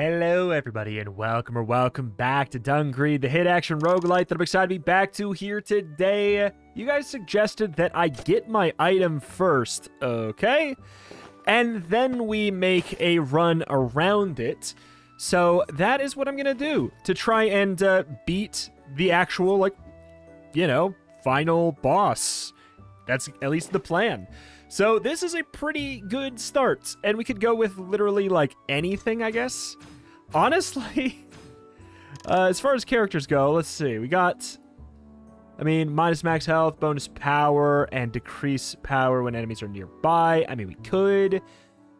Hello, everybody, and welcome or welcome back to Dungreed, the hit action roguelite that I'm excited to be back to here today. You guys suggested that I get my item first, okay? And then we make a run around it. So that is what I'm going to do to try and uh, beat the actual, like, you know, final boss. That's at least the plan. So this is a pretty good start, and we could go with literally like anything, I guess. Honestly, uh, as far as characters go, let's see. We got, I mean, minus max health, bonus power, and decrease power when enemies are nearby. I mean, we could.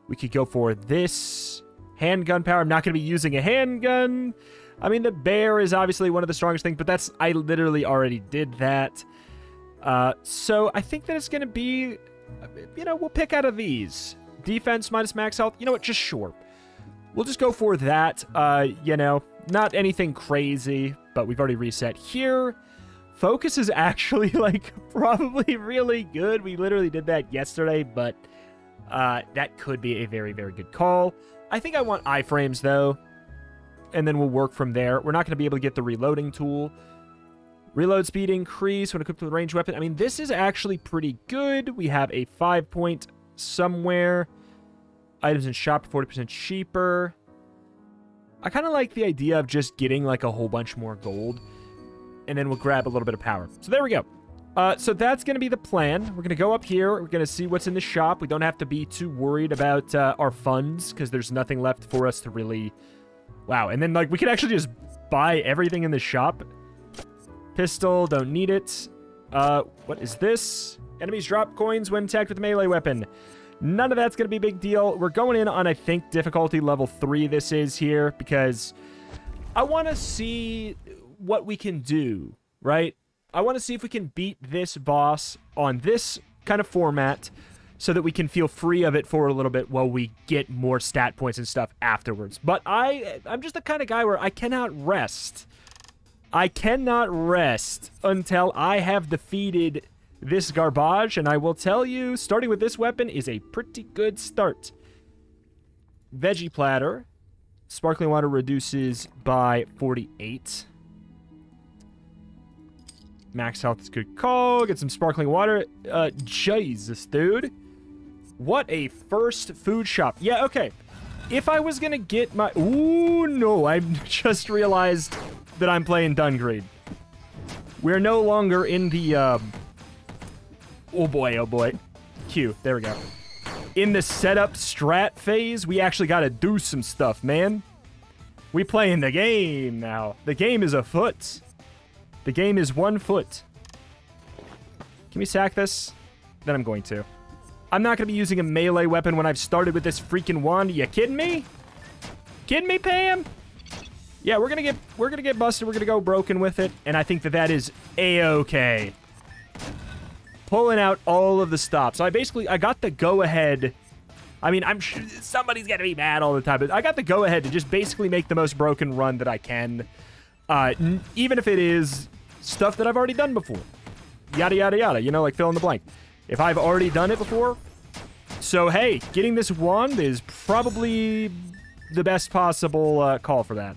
We could go for this handgun power. I'm not going to be using a handgun. I mean, the bear is obviously one of the strongest things, but that's I literally already did that. Uh, so I think that it's going to be you know, we'll pick out of these. Defense minus max health. You know what? Just sure. We'll just go for that. Uh, you know, not anything crazy, but we've already reset here. Focus is actually, like, probably really good. We literally did that yesterday, but uh, that could be a very, very good call. I think I want iframes, though, and then we'll work from there. We're not going to be able to get the reloading tool. Reload speed increase when equipped with a ranged weapon. I mean, this is actually pretty good. We have a 5 point somewhere. Items in shop 40% cheaper. I kind of like the idea of just getting like a whole bunch more gold. And then we'll grab a little bit of power. So there we go. Uh, so that's going to be the plan. We're going to go up here. We're going to see what's in the shop. We don't have to be too worried about uh, our funds because there's nothing left for us to really... Wow. And then like we could actually just buy everything in the shop Pistol, don't need it. Uh, what is this? Enemies drop coins when attacked with a melee weapon. None of that's going to be a big deal. We're going in on, I think, difficulty level 3 this is here, because I want to see what we can do, right? I want to see if we can beat this boss on this kind of format so that we can feel free of it for a little bit while we get more stat points and stuff afterwards. But I, I'm just the kind of guy where I cannot rest I cannot rest until I have defeated this garbage, and I will tell you, starting with this weapon is a pretty good start. Veggie platter. Sparkling water reduces by 48. Max health is good call. Get some sparkling water. Uh, Jesus, dude. What a first food shop. Yeah, okay. If I was gonna get my... Ooh, no. I just realized that I'm playing Dungreed. We're no longer in the, um... Oh boy, oh boy. Q, there we go. In the setup strat phase, we actually gotta do some stuff, man. We playing the game now. The game is afoot. The game is one foot. Can we sack this? Then I'm going to. I'm not going to be using a melee weapon when I've started with this freaking wand. Are you kidding me? Kidding me, Pam? Yeah, we're gonna get we're gonna get busted. We're gonna go broken with it, and I think that that is a okay. Pulling out all of the stops. So I basically I got the go ahead. I mean, I'm sure somebody's gonna be mad all the time, but I got the go ahead to just basically make the most broken run that I can, uh, even if it is stuff that I've already done before. Yada yada yada. You know, like fill in the blank. If I've already done it before, so hey, getting this wand is probably the best possible uh, call for that.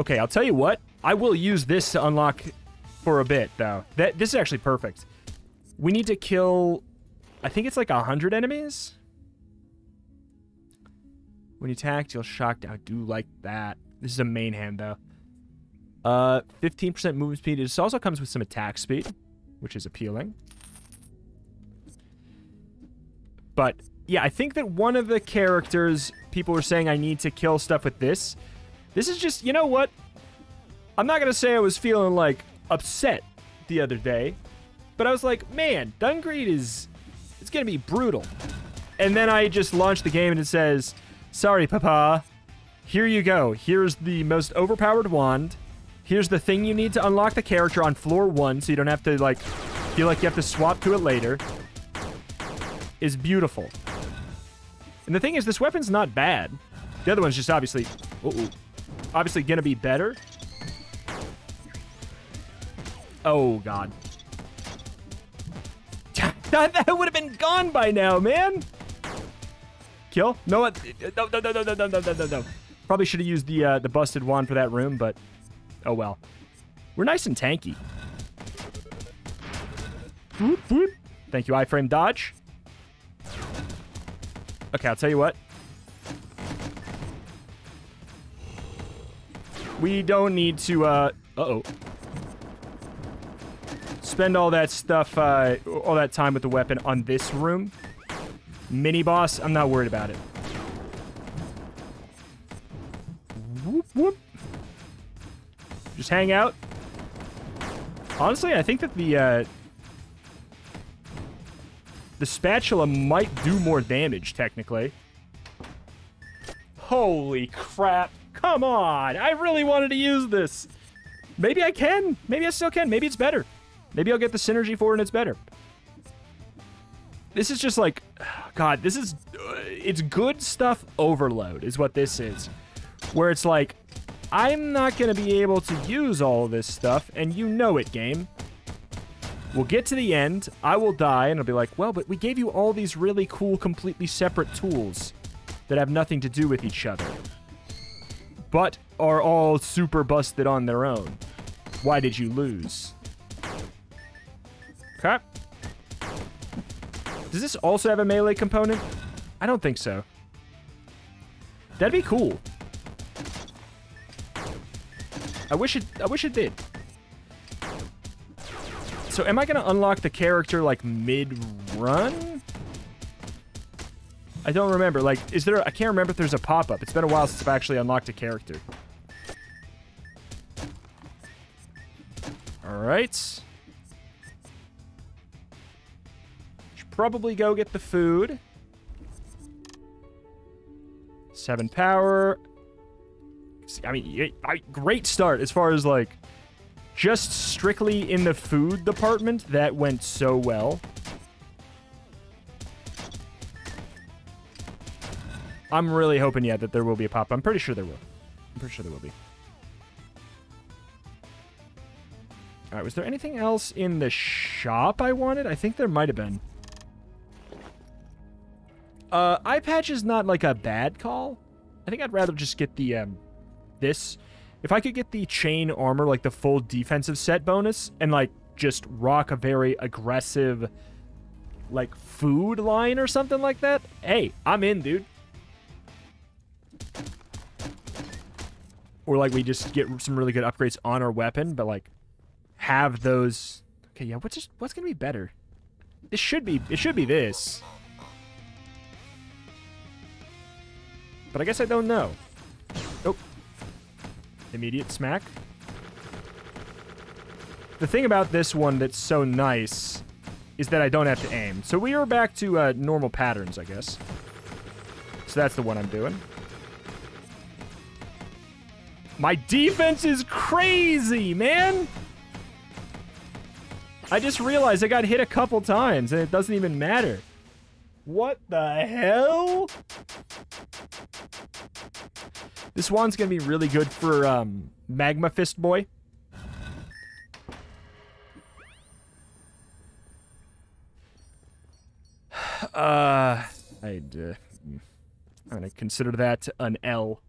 Okay, I'll tell you what. I will use this to unlock for a bit, though. That This is actually perfect. We need to kill... I think it's like 100 enemies? When you attack, you'll shock. I do like that. This is a main hand, though. Uh, 15% movement speed. This also comes with some attack speed, which is appealing. But, yeah, I think that one of the characters people were saying I need to kill stuff with this this is just, you know what? I'm not to say I was feeling, like, upset the other day. But I was like, man, Dungreed is... It's to be brutal. And then I just launched the game and it says, sorry, Papa. Here you go. Here's the most overpowered wand. Here's the thing you need to unlock the character on floor one so you don't have to, like, feel like you have to swap to it later. Is beautiful. And the thing is, this weapon's not bad. The other one's just obviously... Uh -oh Obviously going to be better. Oh, God. that would have been gone by now, man. Kill? No, what? No, no, no, no, no, no, no, no. Probably should have used the uh, the busted wand for that room, but oh well. We're nice and tanky. Thank you, iframe dodge. Okay, I'll tell you what. We don't need to, uh... Uh-oh. Spend all that stuff, uh, all that time with the weapon on this room. Mini boss, I'm not worried about it. Whoop, whoop. Just hang out. Honestly, I think that the, uh... The spatula might do more damage, technically. Holy crap. Come on. I really wanted to use this. Maybe I can. Maybe I still can. Maybe it's better. Maybe I'll get the synergy for it and it's better. This is just like, God, this is, uh, it's good stuff overload is what this is. Where it's like, I'm not going to be able to use all this stuff, and you know it, game. We'll get to the end, I will die, and I'll be like, well, but we gave you all these really cool, completely separate tools that have nothing to do with each other. But are all super busted on their own. Why did you lose? Okay. Does this also have a melee component? I don't think so. That'd be cool. I wish it I wish it did. So am I going to unlock the character like mid-run? I don't remember. Like, is there... I can't remember if there's a pop-up. It's been a while since I've actually unlocked a character. Alright. Should probably go get the food. Seven power. I mean, great start as far as, like, just strictly in the food department, that went so well. I'm really hoping, yeah, that there will be a pop. I'm pretty sure there will. I'm pretty sure there will be. All right, was there anything else in the shop I wanted? I think there might have been. Uh, eye patch is not like a bad call. I think I'd rather just get the, um, this if I could get the chain armor, like the full defensive set bonus, and like just rock a very aggressive, like food line or something like that, hey, I'm in, dude. Or like we just get some really good upgrades on our weapon, but like have those. Okay, yeah. What's just, what's gonna be better? This should be. It should be this. But I guess I don't know. Oh. Immediate smack. The thing about this one that's so nice is that I don't have to aim. So we are back to uh, normal patterns, I guess. So that's the one I'm doing. My defense is crazy, man! I just realized I got hit a couple times, and it doesn't even matter. What the hell? This one's to be really good for um, Magma Fist Boy. Uh, I'd, uh, I'm to consider that an L.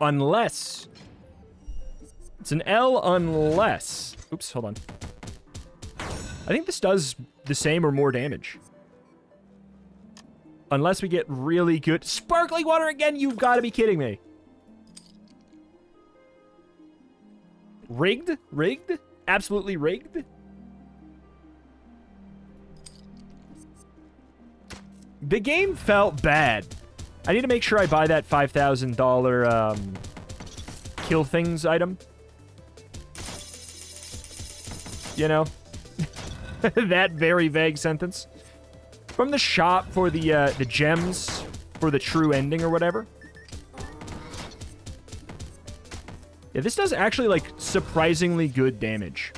Unless... It's an L unless... Oops, hold on. I think this does the same or more damage. Unless we get really good... Sparkling water again? You've got to be kidding me. Rigged? Rigged? Absolutely rigged? The game felt bad. I need to make sure I buy that $5,000 um, kill things item. You know? that very vague sentence from the shop for the uh, the gems for the true ending or whatever. Yeah, this does actually, like, surprisingly good damage.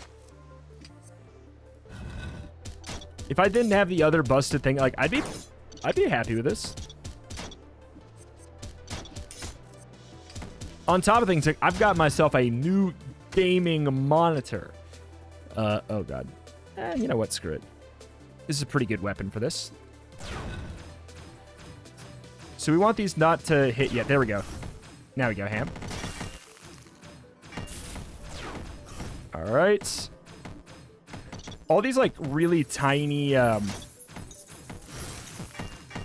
If I didn't have the other busted thing, like, I'd be... I'd be happy with this. On top of things, I've got myself a new gaming monitor. Uh, oh, God. Eh, you know what? Screw it. This is a pretty good weapon for this. so we want these not to hit yet. There we go. Now we go, Ham. All right. All these, like, really tiny, um...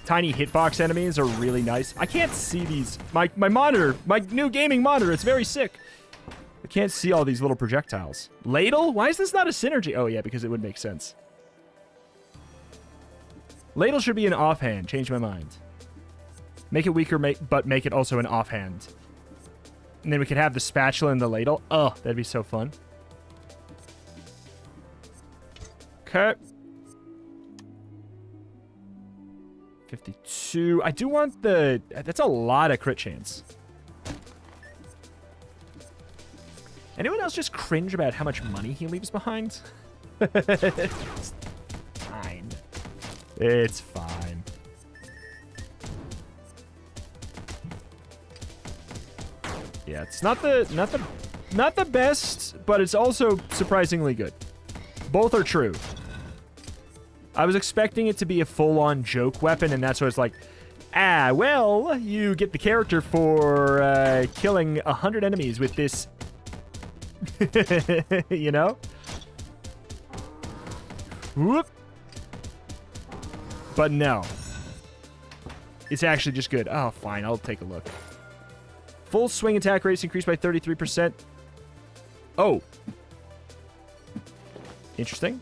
Tiny hitbox enemies are really nice. I can't see these. My, my monitor, my new gaming monitor, it's very sick. I can't see all these little projectiles. Ladle? Why is this not a synergy? Oh, yeah, because it would make sense. Ladle should be an offhand. Change my mind. Make it weaker, make, but make it also an offhand. And then we could have the spatula and the ladle. Oh, that'd be so fun. Okay. 52. I do want the... That's a lot of crit chance. Anyone else just cringe about how much money he leaves behind? it's fine. It's fine. Yeah, it's not the not the not the best, but it's also surprisingly good. Both are true. I was expecting it to be a full-on joke weapon, and that's why it's like, ah, well, you get the character for uh, killing a hundred enemies with this you know? Whoop. But no. It's actually just good. Oh, fine. I'll take a look. Full swing attack rates increased by 33%. Oh. Interesting.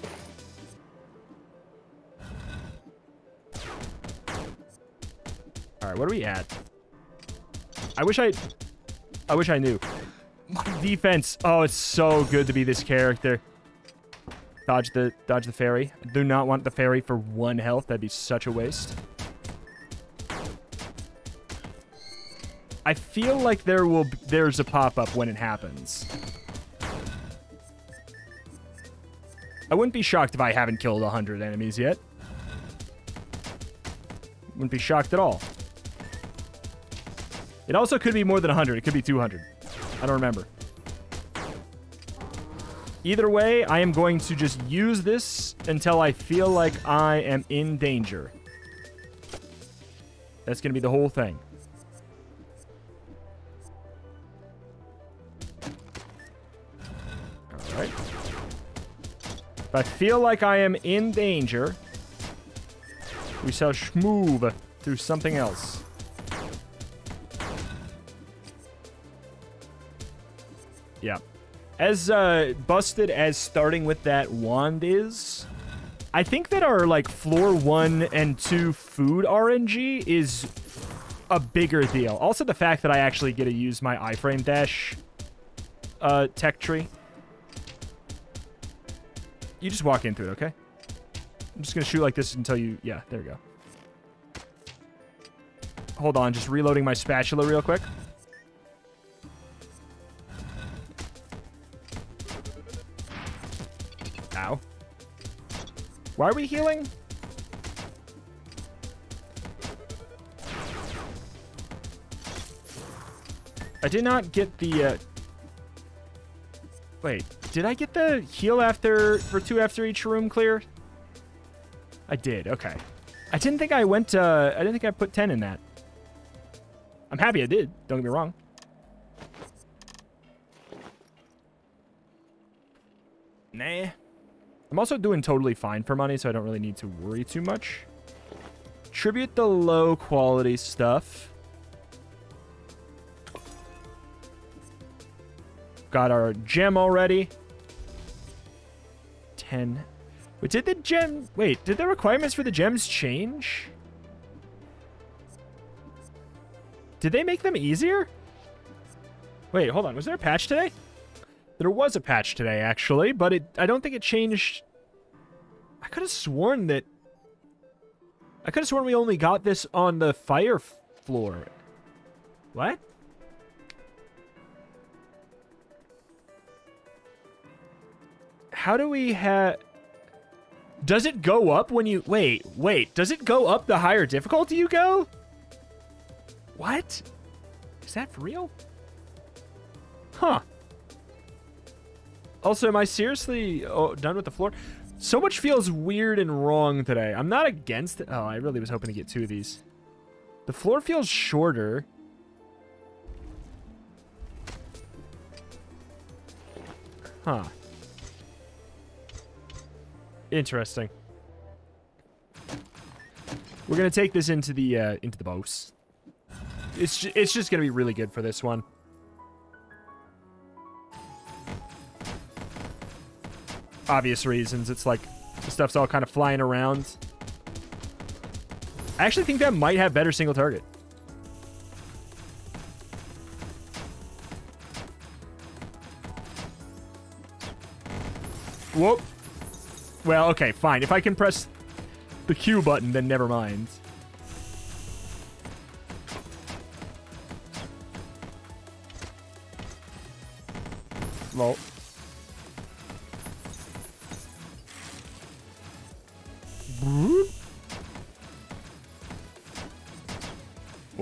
All right, what are we at? I wish I... I wish I knew. Defense. Oh, it's so good to be this character. Dodge the dodge the fairy. I do not want the fairy for one health. That'd be such a waste. I feel like there will there's a pop-up when it happens. I wouldn't be shocked if I haven't killed 100 enemies yet. Wouldn't be shocked at all. It also could be more than 100. It could be 200. I don't remember. Either way, I am going to just use this until I feel like I am in danger. That's going to be the whole thing. Alright. If I feel like I am in danger, we shall schmoove through something else. Yeah. As uh, busted as starting with that wand is, I think that our like floor one and two food RNG is a bigger deal. Also the fact that I actually get to use my iframe dash uh, tech tree. You just walk into it, okay? I'm just going to shoot like this until you... Yeah, there we go. Hold on, just reloading my spatula real quick. Why are we healing? I did not get the... Uh... Wait, did I get the heal after for two after each room clear? I did, okay. I didn't think I went, uh, I didn't think I put 10 in that. I'm happy I did, don't get me wrong. Nah. I'm also doing totally fine for money, so I don't really need to worry too much. Tribute the low quality stuff. Got our gem already. 10. Wait, did the gem... Wait, did the requirements for the gems change? Did they make them easier? Wait, hold on. Was there a patch today? There was a patch today, actually, but it I don't think it changed... I could have sworn that... I could have sworn we only got this on the fire floor. What? How do we have... Does it go up when you... Wait, wait. Does it go up the higher difficulty you go? What? Is that for real? Huh. Also, am I seriously oh, done with the floor? So much feels weird and wrong today. I'm not against it. Oh, I really was hoping to get two of these. The floor feels shorter. Huh. Interesting. We're gonna take this into the uh, into the boss. It's ju it's just gonna be really good for this one. Obvious reasons. It's like the stuff's all kind of flying around. I actually think that might have better single target. Whoop. Well, okay, fine. If I can press the Q button, then never mind. Lol.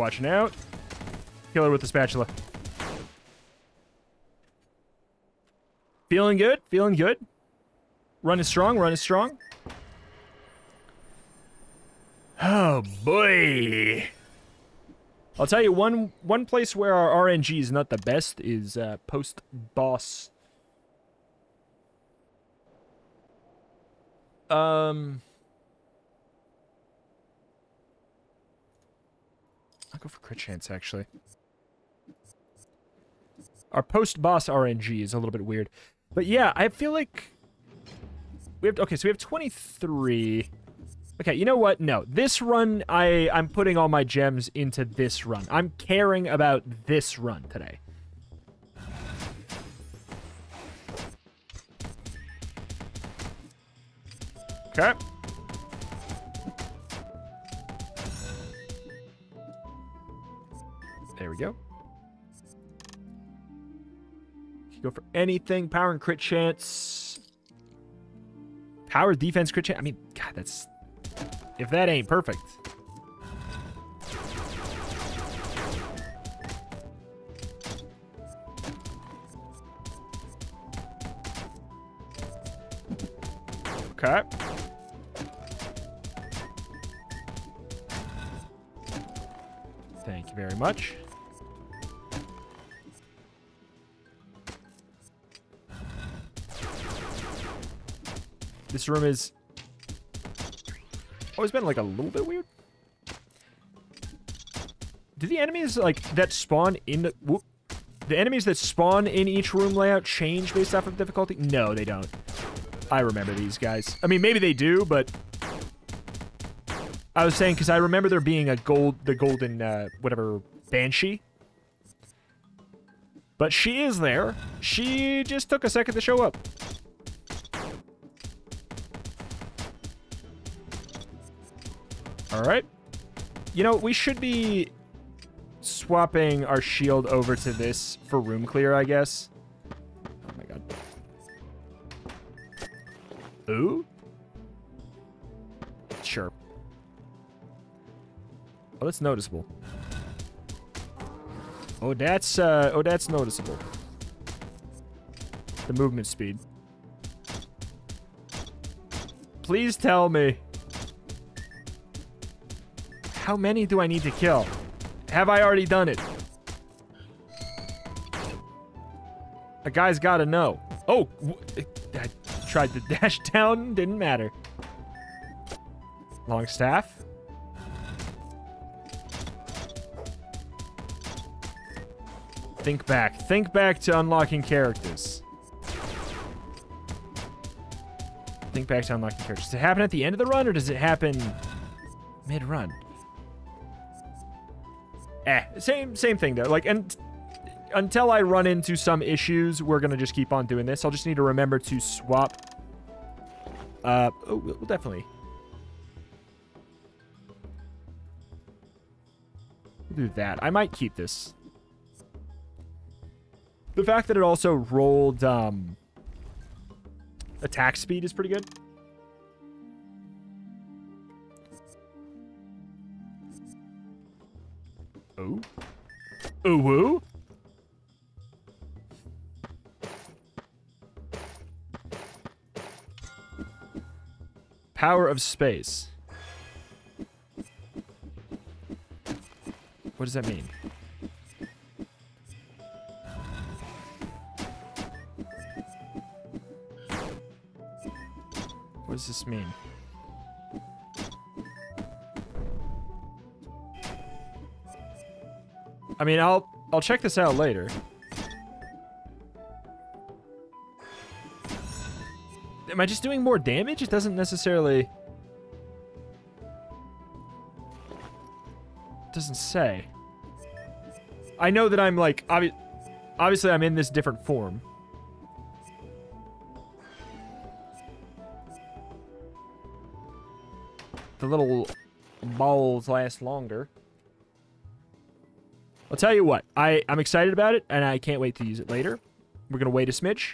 Watching out. Kill her with the spatula. Feeling good? Feeling good? Run is strong, run is strong. Oh boy. I'll tell you one one place where our RNG is not the best is uh, post boss. Um I'll go for crit chance actually. Our post boss RNG is a little bit weird. But yeah, I feel like we have okay, so we have 23. Okay, you know what? No, this run, I I'm putting all my gems into this run. I'm caring about this run today. Okay. There we go. Go for anything. Power and crit chance. Power, defense, crit chance. I mean, God, that's... If that ain't perfect. Okay. Thank you very much. Room is always been like a little bit weird. Do the enemies like that spawn in the whoop, the enemies that spawn in each room layout change based off of difficulty? No, they don't. I remember these guys. I mean, maybe they do, but I was saying because I remember there being a gold, the golden, uh, whatever, banshee. But she is there. She just took a second to show up. All right. You know, we should be swapping our shield over to this for room clear, I guess. Oh my god. Ooh? Sure. Oh, that's noticeable. Oh, that's, uh, oh, that's noticeable. The movement speed. Please tell me how many do I need to kill? Have I already done it? A guy's got to know. Oh, I tried to dash down. Didn't matter. Long staff. Think back. Think back to unlocking characters. Think back to unlocking characters. Does it happen at the end of the run, or does it happen mid-run? Eh, same same thing though. Like, and until I run into some issues, we're gonna just keep on doing this. I'll just need to remember to swap. Uh, oh, we'll definitely. We'll do that. I might keep this. The fact that it also rolled um, attack speed is pretty good. Oh. Ooh woo. Power of space. What does that mean? What does this mean? I mean, I'll I'll check this out later. Am I just doing more damage? It doesn't necessarily... doesn't say. I know that I'm like... Obvi obviously, I'm in this different form. The little balls last longer. I'll tell you what, I, I'm excited about it, and I can't wait to use it later. We're going to wait a smidge.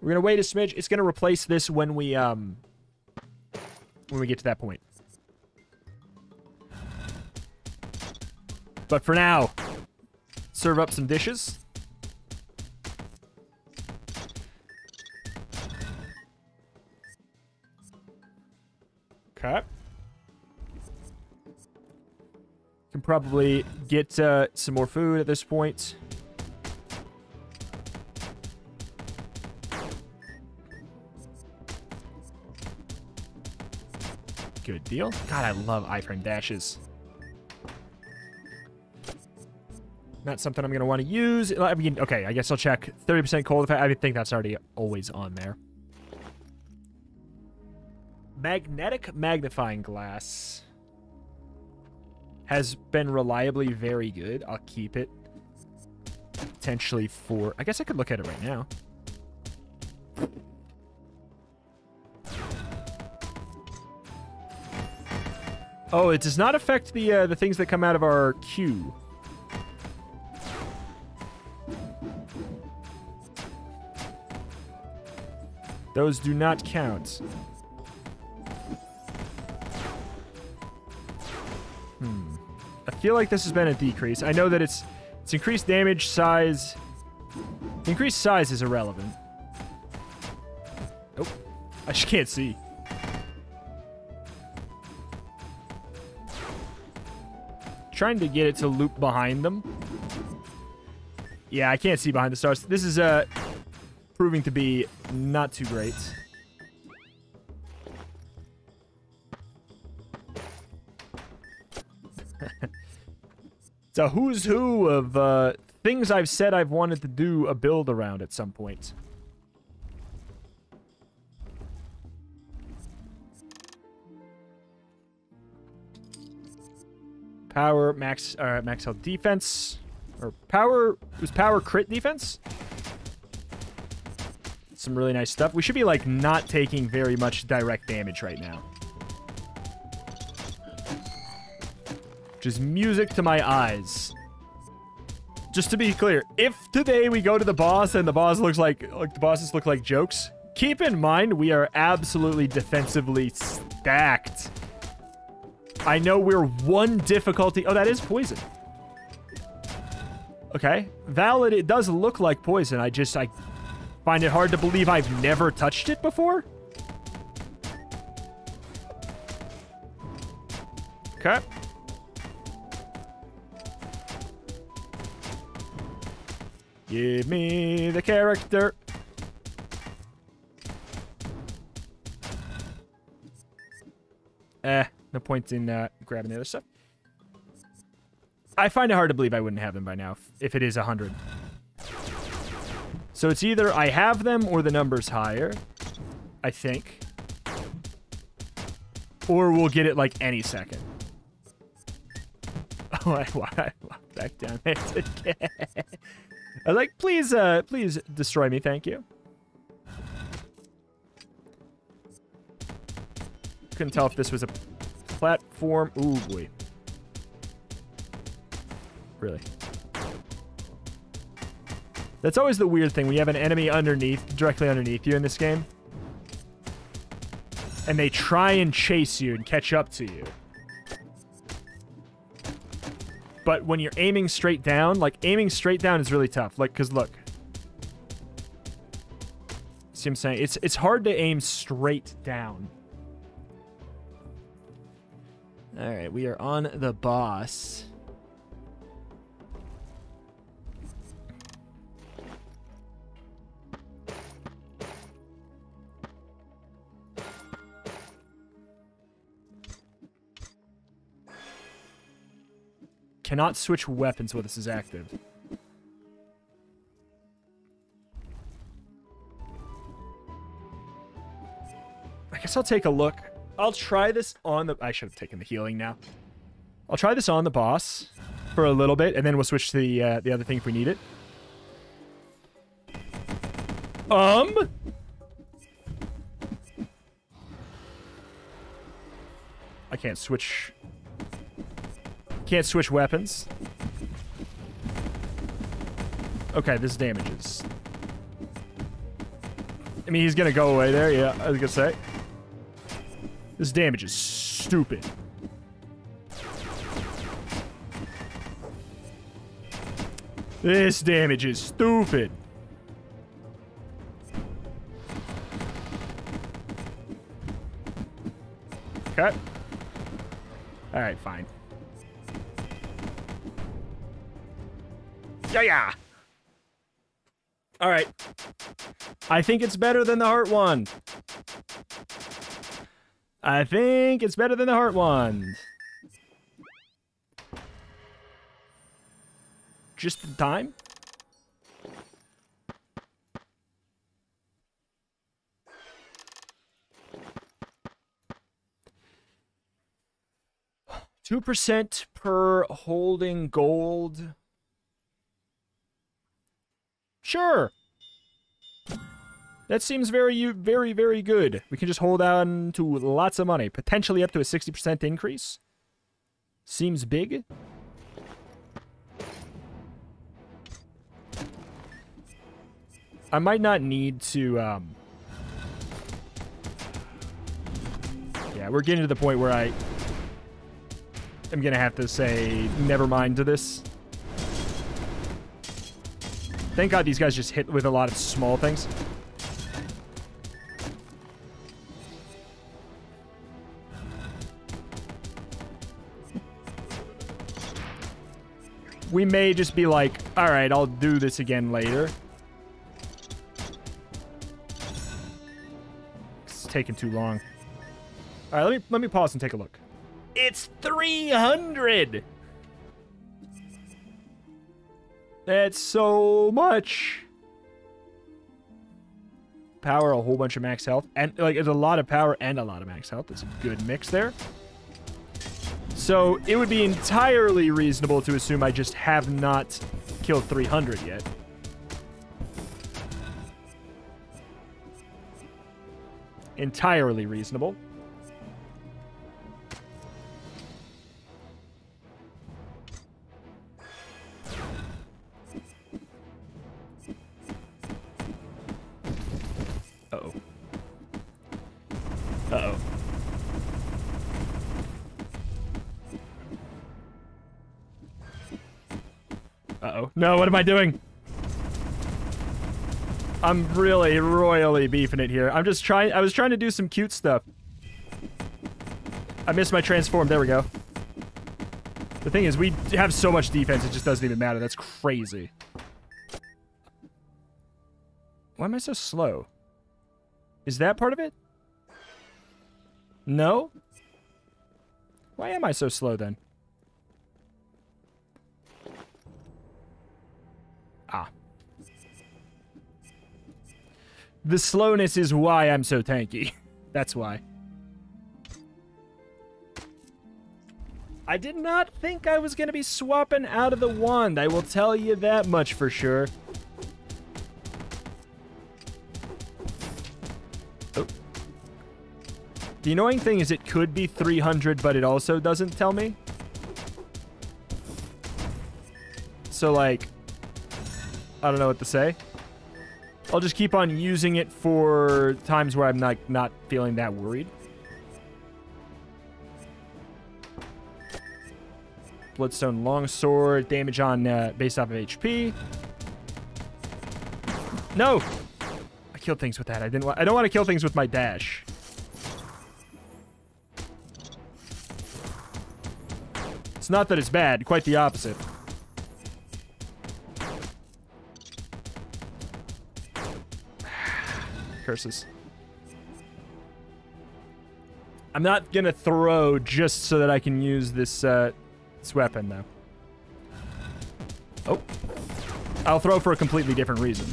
We're going to wait a smidge. It's going to replace this when we, um, when we get to that point. But for now, serve up some dishes. Okay. Can probably get uh, some more food at this point. Good deal. God, I love iframe dashes. Not something I'm going to want to use. I mean, okay, I guess I'll check 30% cold. I think that's already always on there. Magnetic magnifying glass has been reliably very good. I'll keep it. Potentially for... I guess I could look at it right now. Oh, it does not affect the uh, the things that come out of our Q. Those do not count. Feel like this has been a decrease. I know that it's it's increased damage, size. Increased size is irrelevant. Oh, I just can't see. Trying to get it to loop behind them. Yeah, I can't see behind the stars. This is uh, proving to be not too great. A who's who of uh, things I've said I've wanted to do a build around at some point. Power, max, uh, max health defense. Or power, was power crit defense? Some really nice stuff. We should be, like, not taking very much direct damage right now. Which is music to my eyes. Just to be clear, if today we go to the boss and the boss looks like, like the bosses look like jokes, keep in mind we are absolutely defensively stacked. I know we're one difficulty. Oh, that is poison. Okay. Valid, it does look like poison. I just, I find it hard to believe I've never touched it before. Okay. Give me the character. Eh, no point in uh, grabbing the other stuff. I find it hard to believe I wouldn't have them by now, if it is 100. So it's either I have them or the number's higher, I think. Or we'll get it like any second. Oh, I, I walked back down there I was like, please, uh, please destroy me, thank you. Couldn't tell if this was a platform. Ooh, boy. Really. That's always the weird thing you have an enemy underneath, directly underneath you in this game. And they try and chase you and catch up to you. But when you're aiming straight down, like aiming straight down is really tough. Like, cause look. See what I'm saying? It's it's hard to aim straight down. All right, we are on the boss. Cannot switch weapons while this is active. I guess I'll take a look. I'll try this on the... I should have taken the healing now. I'll try this on the boss for a little bit, and then we'll switch to the, uh, the other thing if we need it. Um... I can't switch... Can't switch weapons. Okay, this damages. I mean, he's gonna go away there. Yeah, I was gonna say. This damage is stupid. This damage is stupid. Okay. Alright, fine. Yeah, yeah. Alright. I think it's better than the heart one. I think it's better than the heart one. Just the time? Two percent per holding gold. Sure. That seems very, very, very good. We can just hold on to lots of money. Potentially up to a 60% increase. Seems big. I might not need to, um... Yeah, we're getting to the point where I... am gonna have to say never mind to this. Thank God these guys just hit with a lot of small things. we may just be like, all right, I'll do this again later. It's taking too long. All right, let me let me pause and take a look. It's 300. That's so much. Power, a whole bunch of max health, and like it's a lot of power and a lot of max health. That's a good mix there. So it would be entirely reasonable to assume I just have not killed 300 yet. Entirely reasonable. No, what am I doing? I'm really royally beefing it here. I'm just trying- I was trying to do some cute stuff. I missed my transform. There we go. The thing is, we have so much defense, it just doesn't even matter. That's crazy. Why am I so slow? Is that part of it? No? Why am I so slow then? The slowness is why I'm so tanky. That's why. I did not think I was going to be swapping out of the wand. I will tell you that much for sure. Oh. The annoying thing is it could be 300, but it also doesn't tell me. So, like, I don't know what to say. I'll just keep on using it for times where I'm not, not feeling that worried. Bloodstone Longsword, damage on uh, based off of HP. No! I killed things with that. I didn't. I don't want to kill things with my dash. It's not that it's bad, quite the opposite. Curses. I'm not gonna throw just so that I can use this, uh, this weapon, though. Oh. I'll throw for a completely different reason.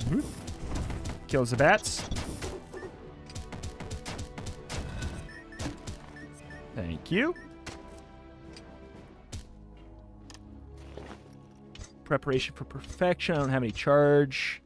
Mm -hmm. Kills the bats. Thank you. Preparation for perfection. I don't have any charge.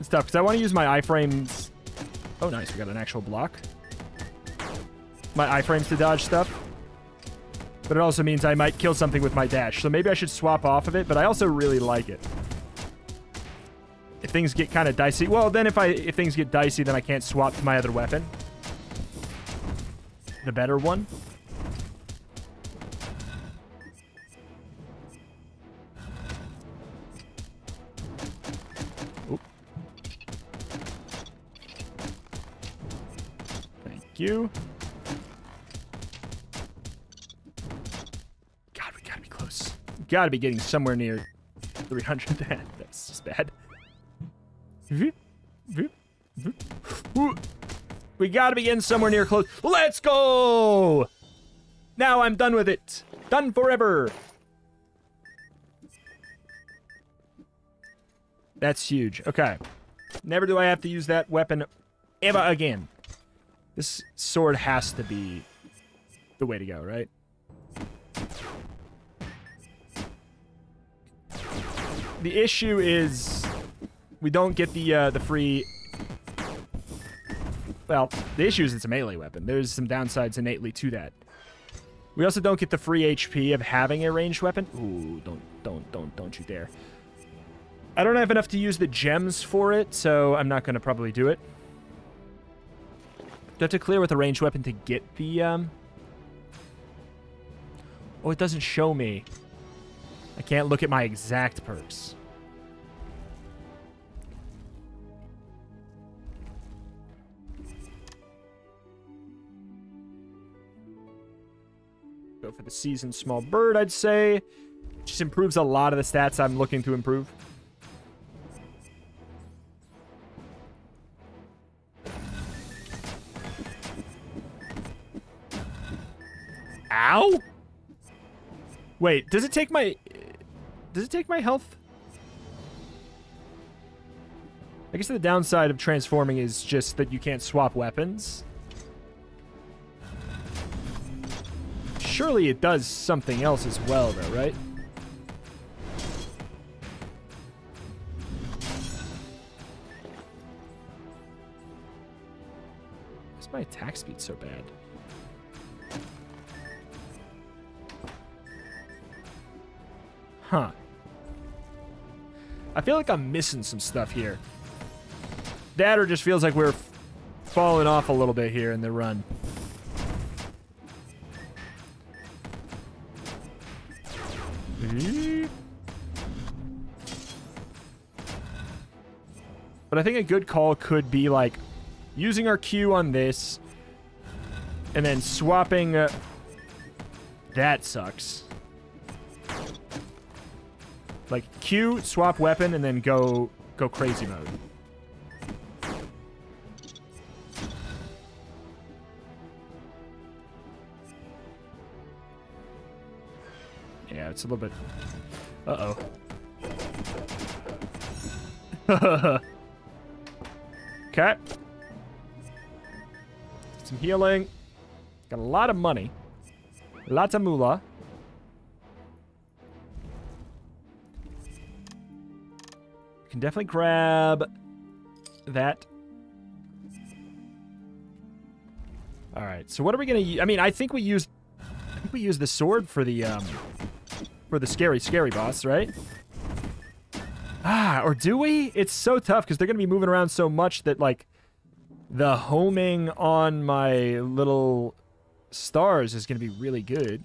It's tough, because I want to use my iframes... Oh, nice. We got an actual block. My iframes to dodge stuff. But it also means I might kill something with my dash. So maybe I should swap off of it, but I also really like it. If things get kind of dicey... Well, then if I if things get dicey, then I can't swap to my other weapon the better one. We gotta be getting somewhere near 300. That's just bad. We gotta be getting somewhere near close. Let's go! Now I'm done with it. Done forever. That's huge. Okay. Never do I have to use that weapon ever again. This sword has to be the way to go, right? The issue is we don't get the uh, the free well, the issue is it's a melee weapon. There's some downsides innately to that. We also don't get the free HP of having a ranged weapon. Ooh, don't, don't, don't, don't you dare. I don't have enough to use the gems for it, so I'm not going to probably do it. Do I have to clear with a ranged weapon to get the, um... Oh, it doesn't show me. I can't look at my exact perks. Go for the seasoned small bird, I'd say. Just improves a lot of the stats I'm looking to improve. Ow! Wait, does it take my... Does it take my health? I guess the downside of transforming is just that you can't swap weapons. Surely it does something else as well, though, right? Why's my attack speed so bad? Huh. I feel like I'm missing some stuff here. That or just feels like we're falling off a little bit here in the run. But I think a good call could be like using our Q on this and then swapping. Uh, that sucks. Like Q, swap weapon, and then go go crazy mode. Yeah, it's a little bit... Uh-oh. Okay. Some healing. Got a lot of money. Lots of moolah. Can definitely grab that. All right. So what are we gonna? u- I mean, I think we use. I think we use the sword for the um, for the scary, scary boss, right? Ah, or do we? It's so tough because they're gonna be moving around so much that like, the homing on my little stars is gonna be really good.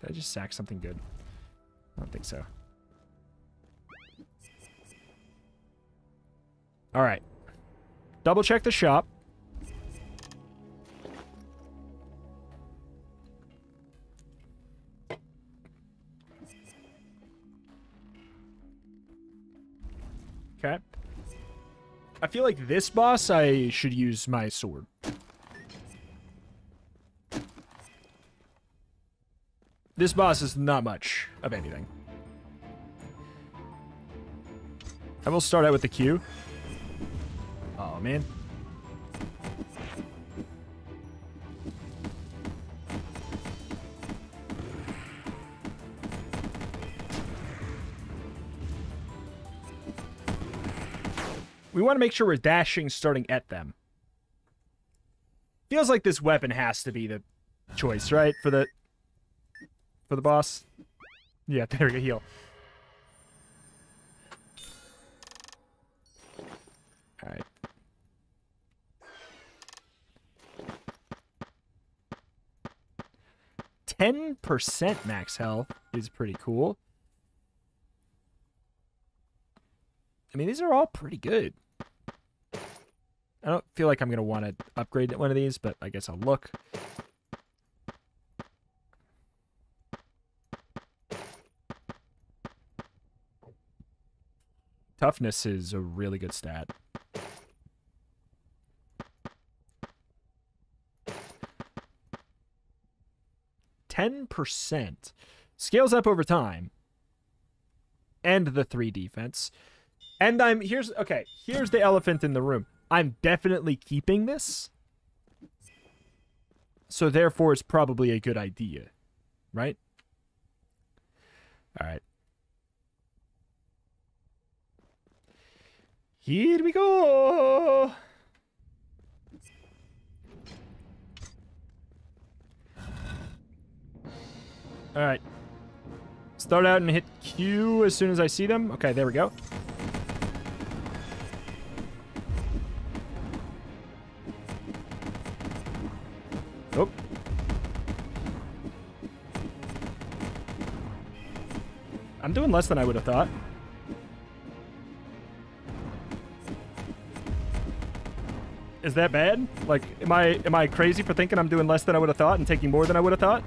Did I just sack something good? I don't think so. All right. Double check the shop. Okay. I feel like this boss, I should use my sword. This boss is not much of anything. I will start out with the Q. Oh, man. We want to make sure we're dashing starting at them. Feels like this weapon has to be the choice, right? For the for the boss. Yeah, there we go, heal. Alright. Ten percent max health is pretty cool. I mean, these are all pretty good. I don't feel like I'm gonna want to upgrade one of these, but I guess I'll look. Toughness is a really good stat. Ten percent scales up over time, and the three defense. And I'm here's okay. Here's the elephant in the room. I'm definitely keeping this. So therefore, it's probably a good idea, right? All right. Here we go. All right. Start out and hit Q as soon as I see them. Okay, there we go. Oh. I'm doing less than I would have thought. Is that bad? Like, am I am I crazy for thinking I'm doing less than I would have thought and taking more than I would have thought?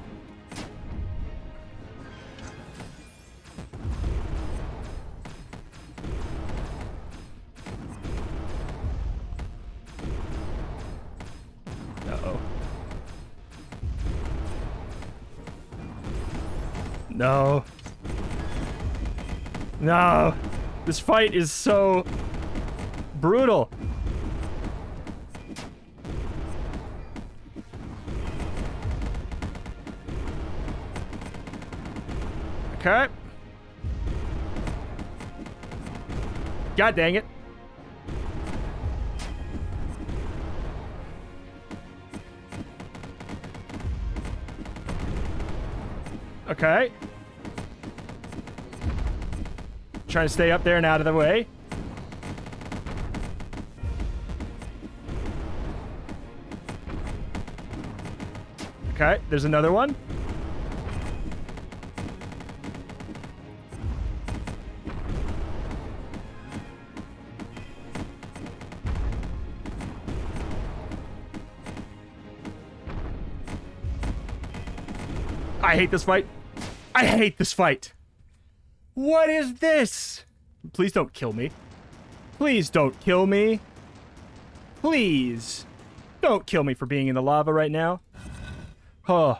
No. No. This fight is so brutal. Okay. God dang it. Okay. Trying to stay up there and out of the way. Okay, there's another one. Hate this fight. I hate this fight. What is this? Please don't kill me. Please don't kill me. Please. Don't kill me for being in the lava right now. Oh.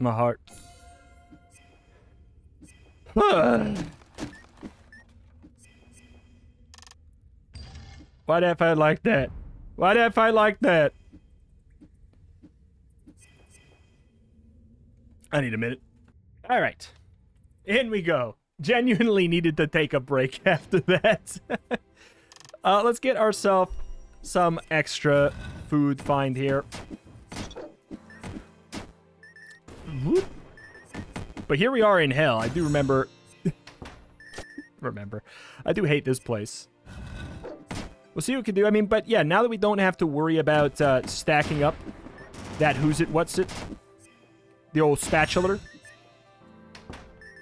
My heart. Why did I fight like that? Why did I fight like that? I need a minute. All right. In we go. Genuinely needed to take a break after that. uh, let's get ourselves some extra food find here. Whoop. But here we are in hell. I do remember... remember. I do hate this place. We'll see what we can do. I mean, but yeah, now that we don't have to worry about uh, stacking up that who's it, what's it, the old spatula,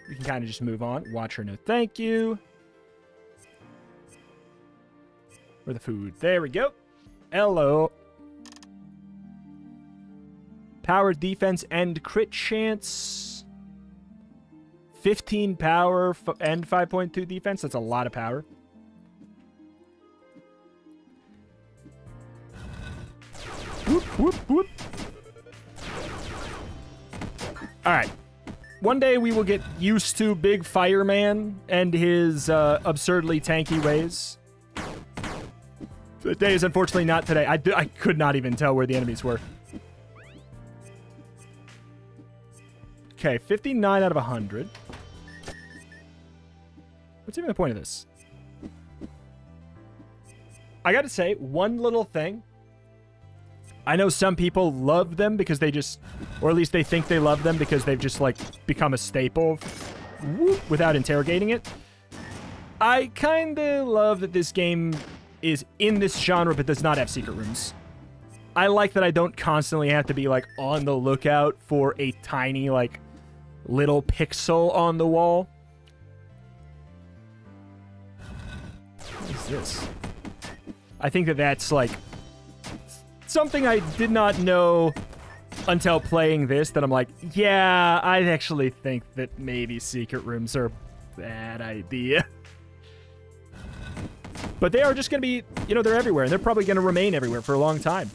we can kind of just move on. Watch her, no thank you. Where the food? There we go. Hello. Power, defense, and crit chance. 15 power and 5.2 defense. That's a lot of power. Whoop, whoop, whoop. All right. One day we will get used to Big Fireman and his uh, absurdly tanky ways. The day is unfortunately not today. I, I could not even tell where the enemies were. Okay, 59 out of 100. What's even the point of this? I gotta say, one little thing. I know some people love them because they just, or at least they think they love them because they've just, like, become a staple without interrogating it. I kinda love that this game is in this genre but does not have secret rooms. I like that I don't constantly have to be, like, on the lookout for a tiny, like, little pixel on the wall. What is this? I think that that's like something I did not know until playing this that I'm like, yeah, I actually think that maybe secret rooms are a bad idea. But they are just going to be, you know, they're everywhere, and they're probably going to remain everywhere for a long time.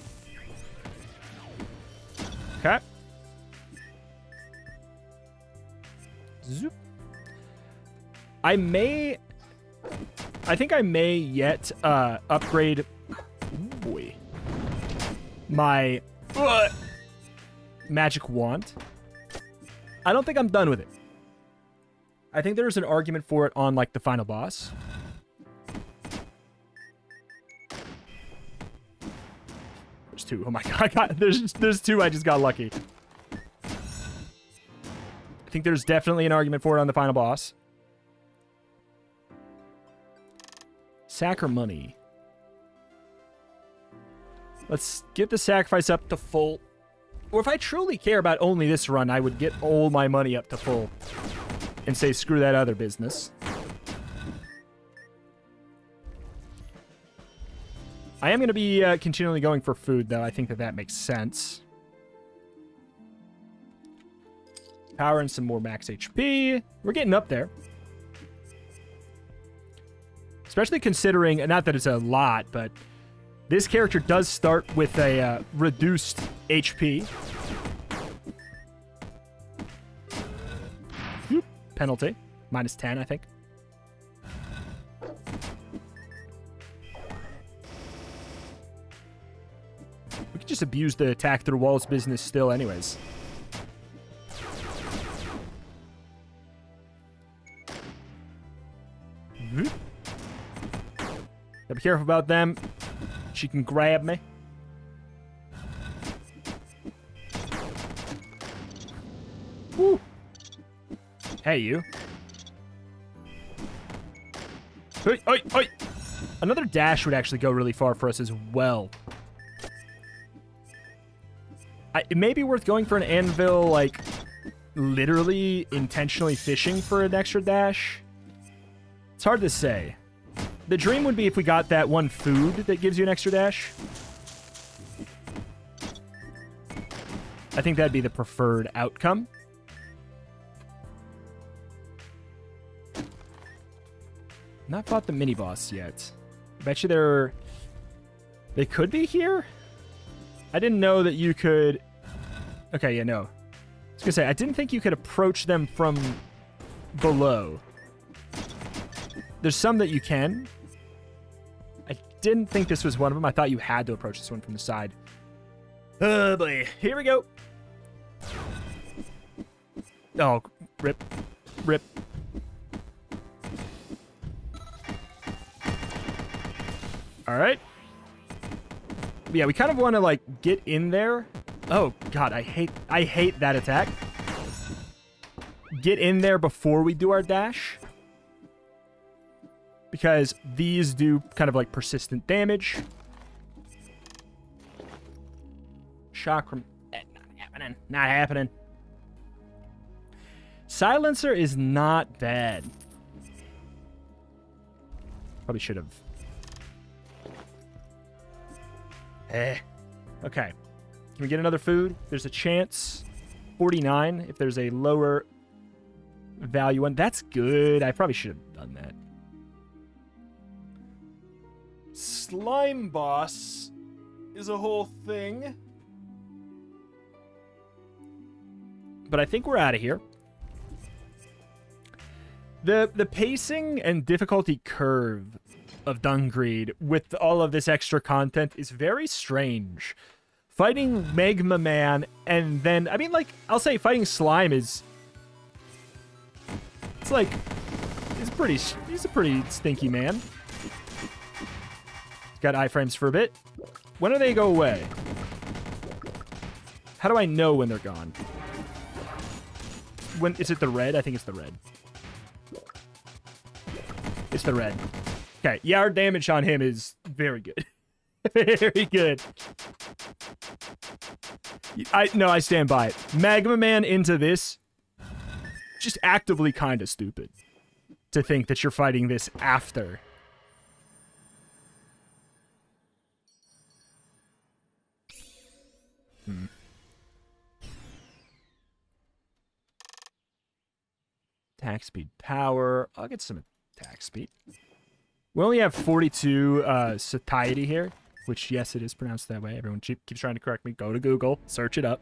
Okay. Zoop. I may... I think I may yet uh, upgrade... Boy. My... Uh, magic wand. I don't think I'm done with it. I think there's an argument for it on, like, the final boss. There's two. Oh my god, I got, there's, there's two. I just got lucky think there's definitely an argument for it on the final boss. Sacker money. Let's get the sacrifice up to full. Or if I truly care about only this run, I would get all my money up to full. And say, screw that other business. I am going to be uh, continually going for food, though. I think that that makes sense. Power and some more max HP. We're getting up there. Especially considering, not that it's a lot, but this character does start with a uh, reduced HP. Penalty. Minus 10, I think. We could just abuse the attack through walls business still anyways. Gotta be careful about them. She can grab me. Woo. Hey, you. Hey, hey, hey. Another dash would actually go really far for us as well. I, it may be worth going for an anvil, like, literally intentionally fishing for an extra dash. It's hard to say. The dream would be if we got that one food that gives you an extra dash. I think that'd be the preferred outcome. Not fought the mini boss yet. Bet you they're... They could be here? I didn't know that you could... Okay, yeah, no. I was gonna say, I didn't think you could approach them from below. There's some that you can. Didn't think this was one of them. I thought you had to approach this one from the side. Oh boy. Here we go. Oh, rip. Rip. All right. Yeah, we kind of want to like get in there. Oh god, I hate I hate that attack. Get in there before we do our dash. Because these do kind of like persistent damage. Chakram. Eh, not happening. Not happening. Silencer is not bad. Probably should have. Eh. Okay. Can we get another food? There's a chance. 49 if there's a lower value one. That's good. I probably should have done that. Slime boss is a whole thing. But I think we're out of here. The the pacing and difficulty curve of Dungreed with all of this extra content is very strange. Fighting Magma Man and then I mean like I'll say fighting Slime is it's like he's pretty he's a pretty stinky man. Got iframes for a bit. When do they go away? How do I know when they're gone? When is it the red? I think it's the red. It's the red. Okay, yeah, our damage on him is very good. very good. I no, I stand by it. Magma Man into this, just actively kind of stupid to think that you're fighting this after. Attack speed power. I'll get some attack speed. We only have 42 uh, satiety here, which, yes, it is pronounced that way. Everyone keeps trying to correct me. Go to Google, search it up.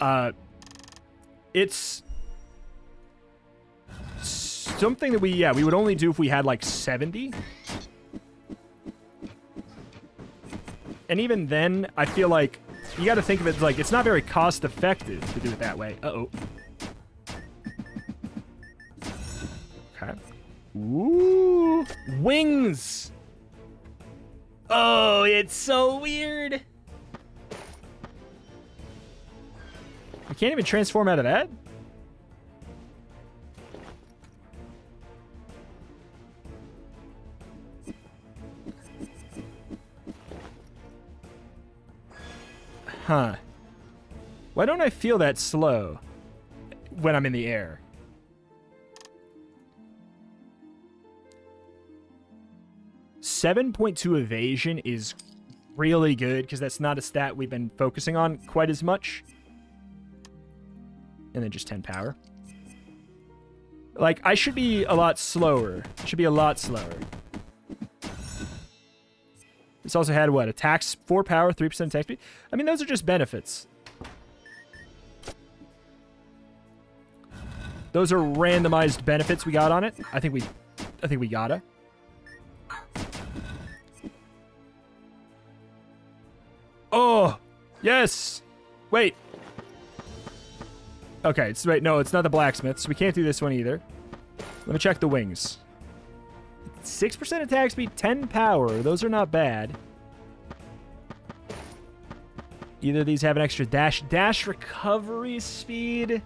Uh, it's something that we, yeah, we would only do if we had like 70. And even then, I feel like you got to think of it like it's not very cost effective to do it that way. Uh-oh. Okay. Ooh, wings. Oh, it's so weird. I can't even transform out of that? Huh. Why don't I feel that slow when I'm in the air? Seven point two evasion is really good because that's not a stat we've been focusing on quite as much. And then just 10 power. Like, I should be a lot slower. Should be a lot slower. This also had, what, attacks, 4 power, 3% attack speed? I mean, those are just benefits. Those are randomized benefits we got on it. I think we, I think we gotta. Oh, yes. Wait. Okay, it's wait, no, it's not the blacksmiths. We can't do this one either. Let me check the wings. 6% attack speed, 10 power. Those are not bad. Either of these have an extra dash. Dash recovery speed.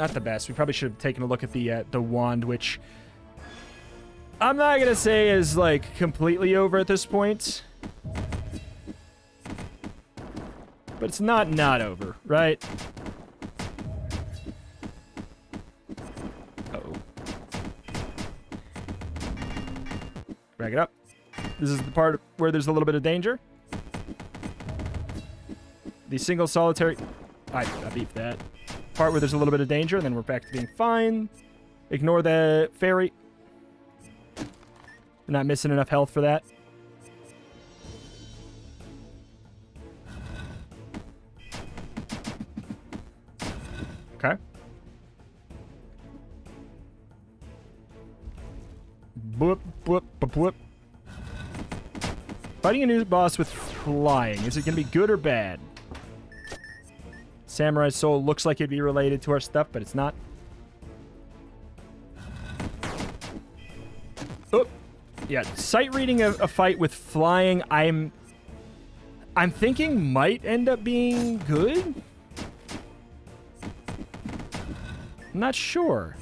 Not the best. We probably should have taken a look at the uh, the wand, which I'm not gonna say is like completely over at this point. But it's not not over, right? Uh-oh. Back it up. This is the part where there's a little bit of danger. The single solitary... I, I beat that. Part where there's a little bit of danger, and then we're back to being fine. Ignore the fairy. I'm not missing enough health for that. Okay. Boop, boop, boop, boop. Fighting a new boss with flying. Is it going to be good or bad? Samurai Soul looks like it'd be related to our stuff, but it's not. Yeah. Sight reading a, a fight with flying, I'm... I'm thinking might end up being good? I'm not sure.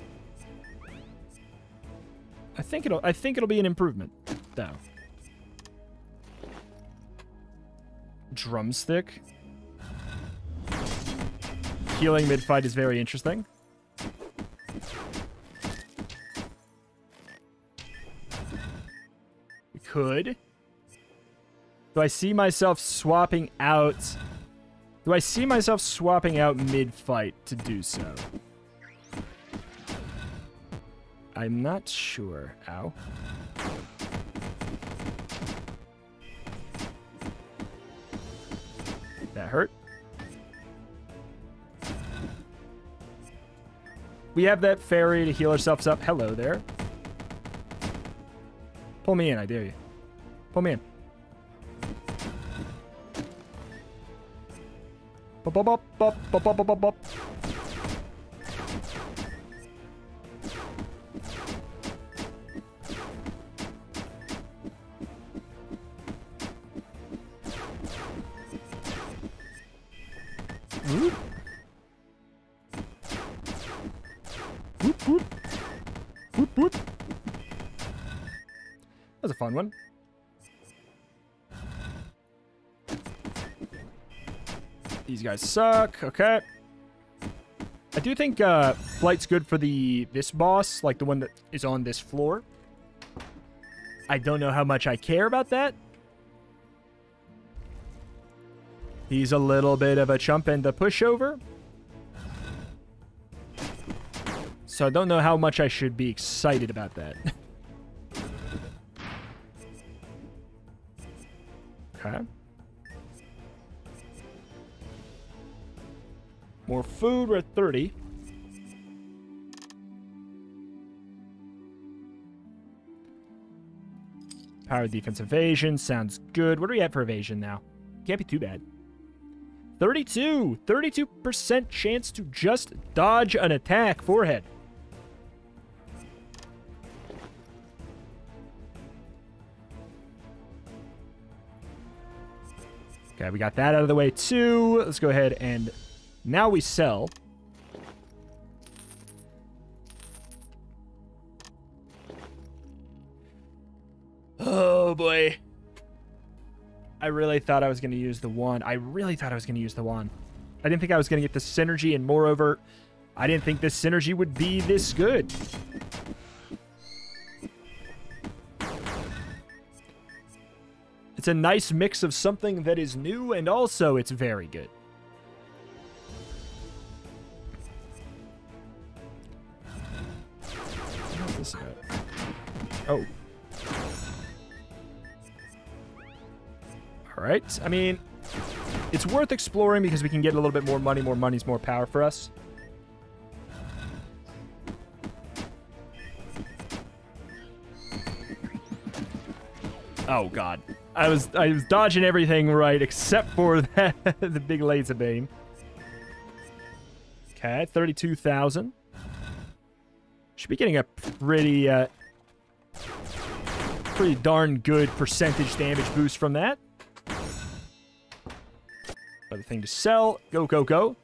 I think it'll I think it'll be an improvement, though. Drumstick. Healing mid-fight is very interesting. Could. Do I see myself swapping out... Do I see myself swapping out mid-fight to do so? I'm not sure. Ow. That hurt. We have that fairy to heal ourselves up. Hello there. Pull me in, I dare you. Pull me in. Bop, bop, bop, bop, bop, bop, bop, bop. Whoop. Whoop, whoop. Whoop, whoop. That was a fun one. Guys suck. Okay. I do think uh, flight's good for the this boss, like the one that is on this floor. I don't know how much I care about that. He's a little bit of a chump and a pushover. So I don't know how much I should be excited about that. okay. More food, we're at 30. Power defense evasion, sounds good. What are we at for evasion now? Can't be too bad. 32! 32% chance to just dodge an attack. Forehead. Okay, we got that out of the way too. Let's go ahead and now we sell. Oh boy. I really thought I was going to use the one. I really thought I was going to use the one. I didn't think I was going to get the synergy, and moreover, I didn't think this synergy would be this good. It's a nice mix of something that is new, and also it's very good. Oh. All right. I mean, it's worth exploring because we can get a little bit more money. More money's more power for us. Oh god. I was I was dodging everything right except for that, the big laser beam. Okay, 32,000. Should be getting a pretty uh pretty darn good percentage damage boost from that. Other thing to sell. Go, go, go.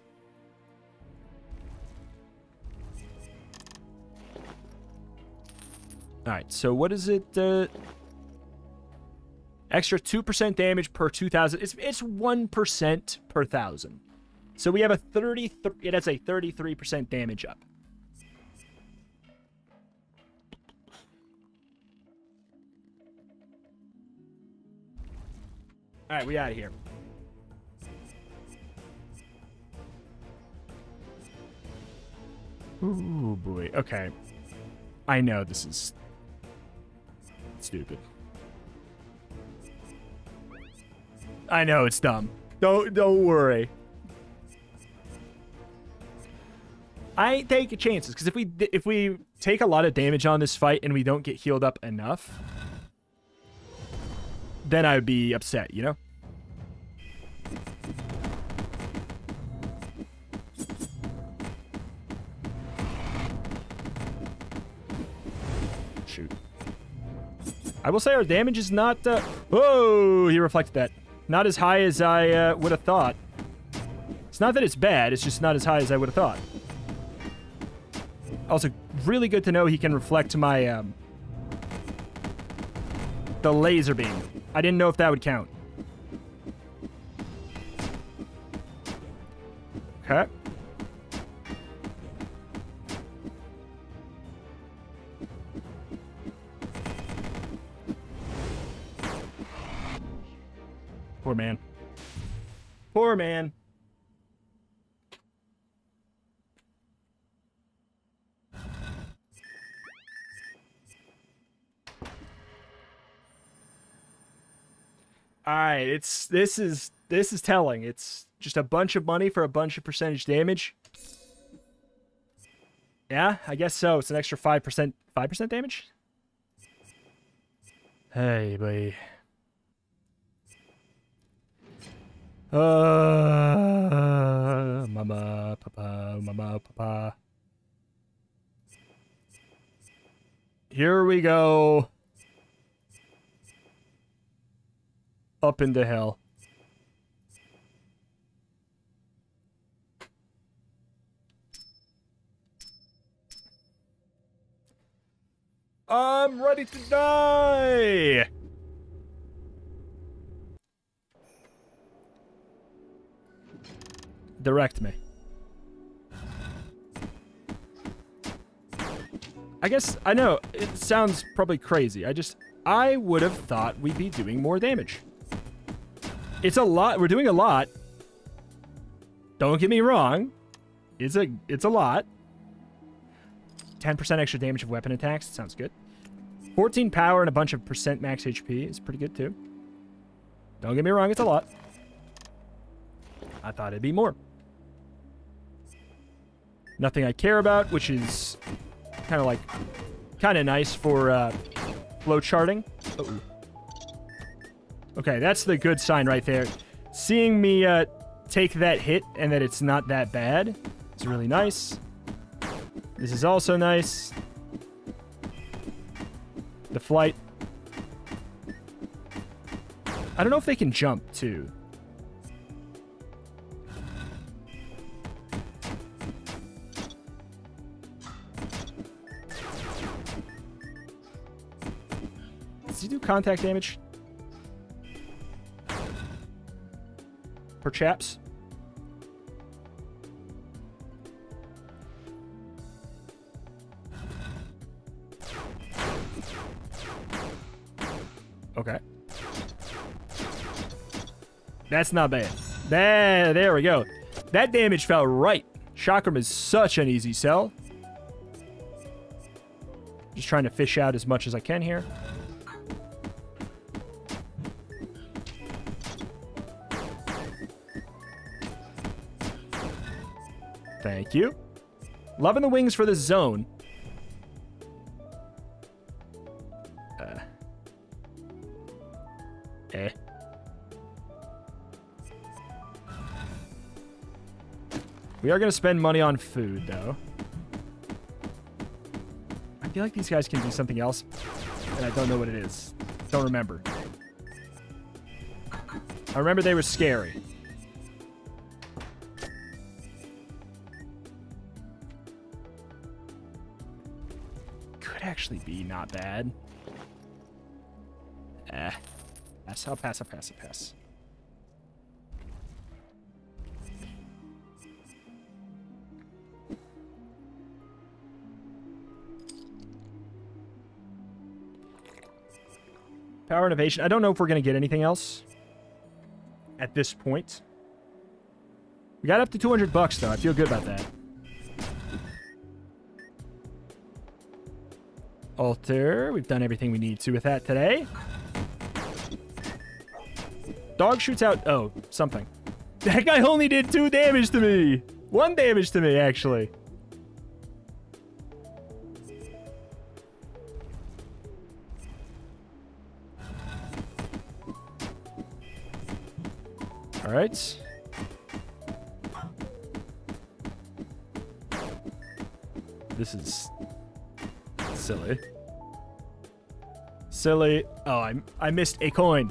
Alright, so what is it? Uh, extra 2% damage per 2,000. It's, it's 1% per 1,000. So we have a 30... It has a 33% damage up. Alright, we out of here. Ooh, boy. Okay. I know this is stupid. I know it's dumb. Don't don't worry. I ain't taking chances because if we if we take a lot of damage on this fight and we don't get healed up enough, then I would be upset, you know? Shoot. I will say our damage is not... Uh... Whoa! He reflected that. Not as high as I uh, would have thought. It's not that it's bad, it's just not as high as I would have thought. Also, really good to know he can reflect my, um, the laser beam. I didn't know if that would count. Okay. Poor man. Poor man. All right, it's this is this is telling. It's just a bunch of money for a bunch of percentage damage. Yeah, I guess so. It's an extra 5% 5% damage. Hey, boy. Uh, mama, papa, mama, papa. Here we go. Up into hell. I'm ready to die! Direct me. I guess, I know, it sounds probably crazy. I just, I would have thought we'd be doing more damage. It's a lot. We're doing a lot. Don't get me wrong. It's a, it's a lot. 10% extra damage of weapon attacks. Sounds good. 14 power and a bunch of percent max HP is pretty good too. Don't get me wrong, it's a lot. I thought it'd be more. Nothing I care about, which is kind of like, kind of nice for uh, flow charting. Uh -oh. Okay, that's the good sign right there. Seeing me uh, take that hit and that it's not that bad is really nice. This is also nice. The flight. I don't know if they can jump, too. Does he do contact damage? Perchaps? Okay. That's not bad. There, there we go. That damage felt right. Chakram is such an easy sell. Just trying to fish out as much as I can here. Thank you. Loving the wings for the zone. Uh. Eh. We are going to spend money on food, though. I feel like these guys can do something else, and I don't know what it is. Don't remember. I remember they were scary. Actually be not bad. Eh. Pass, I'll pass, I'll pass, I'll pass. Power innovation. I don't know if we're going to get anything else at this point. We got up to 200 bucks, though. I feel good about that. altar. We've done everything we need to with that today. Dog shoots out... Oh, something. That guy only did two damage to me. One damage to me, actually. All right. This is silly. Silly. Oh, I, I missed a coin.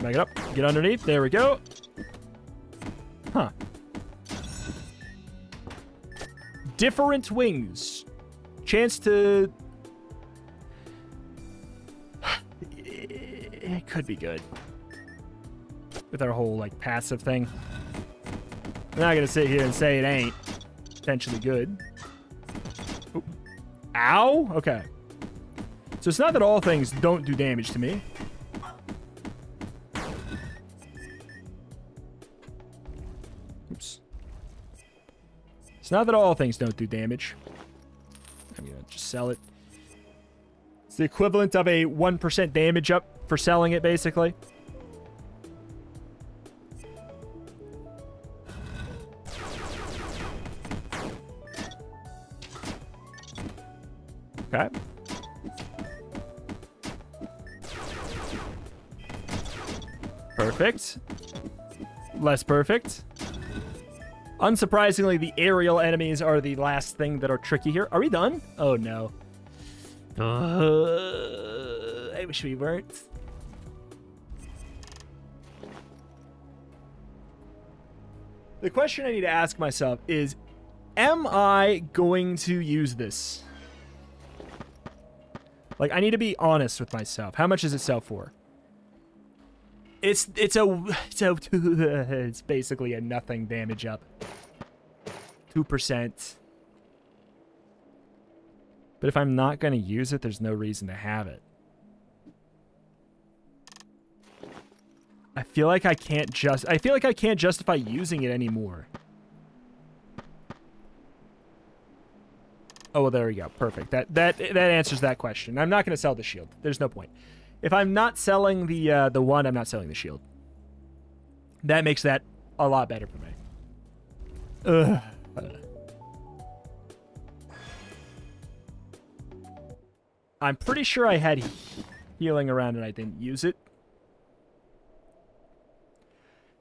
Back it up. Get underneath. There we go. Huh. Different wings. Chance to... It could be good. With our whole, like, passive thing. I'm not to sit here and say it ain't potentially good. Ow? Okay. So it's not that all things don't do damage to me. Oops. It's not that all things don't do damage. I'm to just sell it. It's the equivalent of a 1% damage up for selling it, basically. Less perfect. Unsurprisingly, the aerial enemies are the last thing that are tricky here. Are we done? Oh, no. Uh, I wish we weren't. The question I need to ask myself is, am I going to use this? Like, I need to be honest with myself. How much does it sell for? It's it's a it's a it's basically a nothing damage up. Two percent. But if I'm not going to use it, there's no reason to have it. I feel like I can't just I feel like I can't justify using it anymore. Oh, well, there we go. Perfect. That that that answers that question. I'm not going to sell the shield. There's no point. If I'm not selling the uh, the one, I'm not selling the shield. That makes that a lot better for me. Ugh. I'm pretty sure I had healing around and I didn't use it.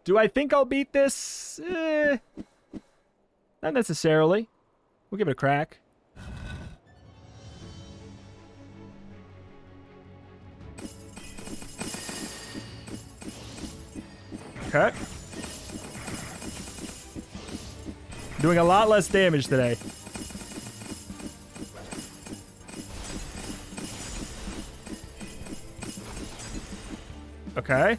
Do I think I'll beat this? Eh, not necessarily. We'll give it a crack. Okay. Doing a lot less damage today. Okay.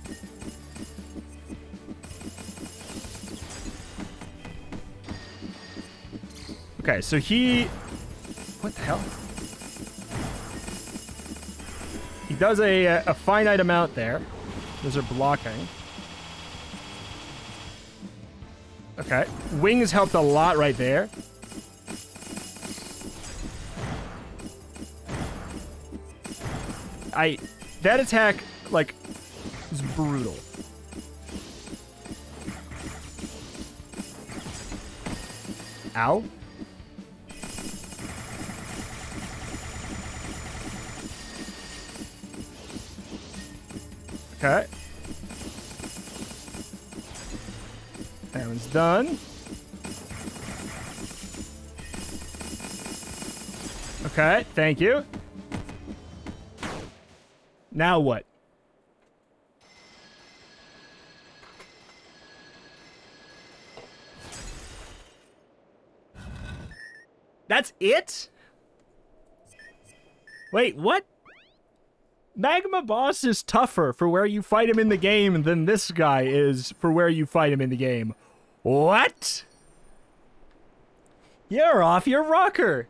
Okay, so he... What the hell? He does a, a finite amount there. Those are blocking. Okay. Wings helped a lot right there. I... That attack, like, is brutal. Ow. Okay. One's done. Okay, thank you. Now what? That's it? Wait, what? Magma Boss is tougher for where you fight him in the game than this guy is for where you fight him in the game. What? You're off your rocker.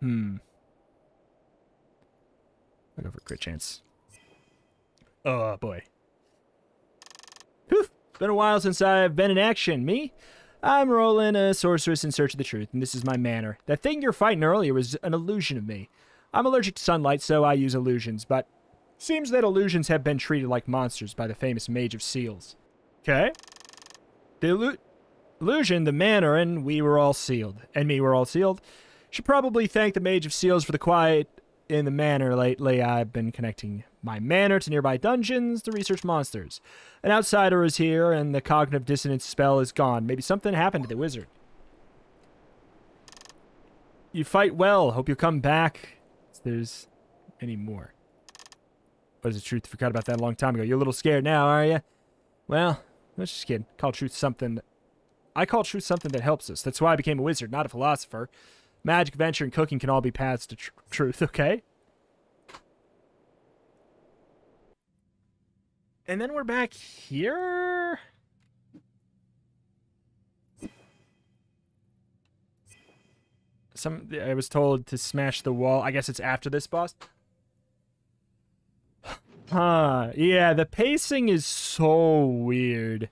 Hmm. For crit chance. Oh, boy. Whew. Been a while since I've been in action. Me? I'm Roland, a sorceress in search of the truth, and this is my manner. That thing you're fighting earlier was an illusion of me. I'm allergic to sunlight, so I use illusions, but seems that illusions have been treated like monsters by the famous Mage of Seals. Okay. The illu- illusion, the manner, and we were all sealed. And me were all sealed. Should probably thank the Mage of Seals for the quiet in the manor lately. I've been connecting my manor to nearby dungeons to research monsters. An outsider is here, and the cognitive dissonance spell is gone. Maybe something happened to the wizard. You fight well. Hope you'll come back. There's any more. What is the truth? Forgot about that a long time ago. You're a little scared now, are you? Well, let's just kidding. Call truth something. I call truth something that helps us. That's why I became a wizard, not a philosopher. Magic, adventure, and cooking can all be paths to tr truth, okay? And then we're back here. Some I was told to smash the wall. I guess it's after this boss. Huh. Yeah, the pacing is so weird.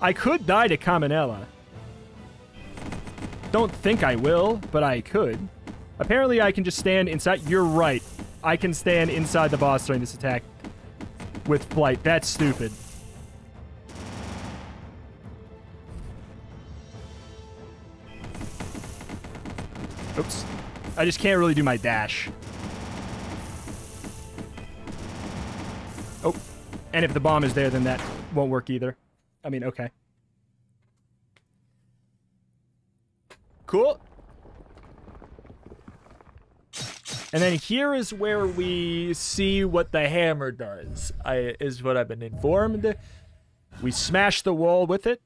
I could die to Caminella. Don't think I will, but I could. Apparently I can just stand inside. You're right. I can stand inside the boss during this attack with flight. That's stupid. Oops. I just can't really do my dash. Oh. And if the bomb is there, then that won't work either. I mean, okay. Cool. And then here is where we see what the hammer does, I, is what I've been informed. We smash the wall with it.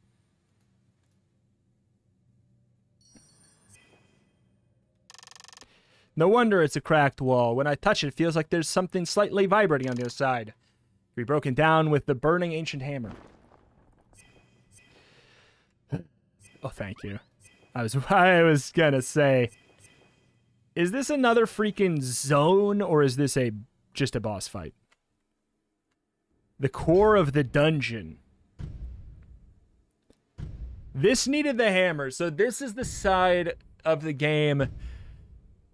No wonder it's a cracked wall. When I touch it, it feels like there's something slightly vibrating on the other side. Be broken down with the burning ancient hammer. Oh, thank you. I was I was gonna say, is this another freaking zone or is this a just a boss fight? The core of the dungeon. This needed the hammer, so this is the side of the game.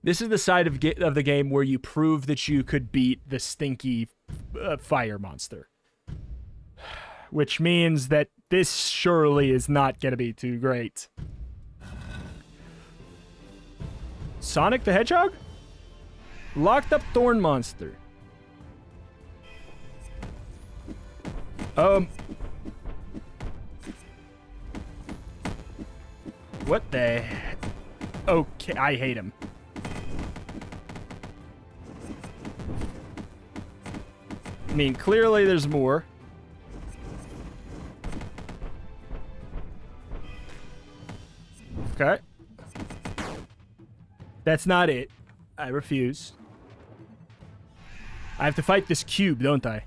This is the side of of the game where you prove that you could beat the stinky uh, fire monster. Which means that this surely is not going to be too great. Sonic the Hedgehog? Locked up Thorn Monster. Um. What the? Okay, I hate him. I mean, clearly there's more. Okay. That's not it. I refuse. I have to fight this cube, don't I?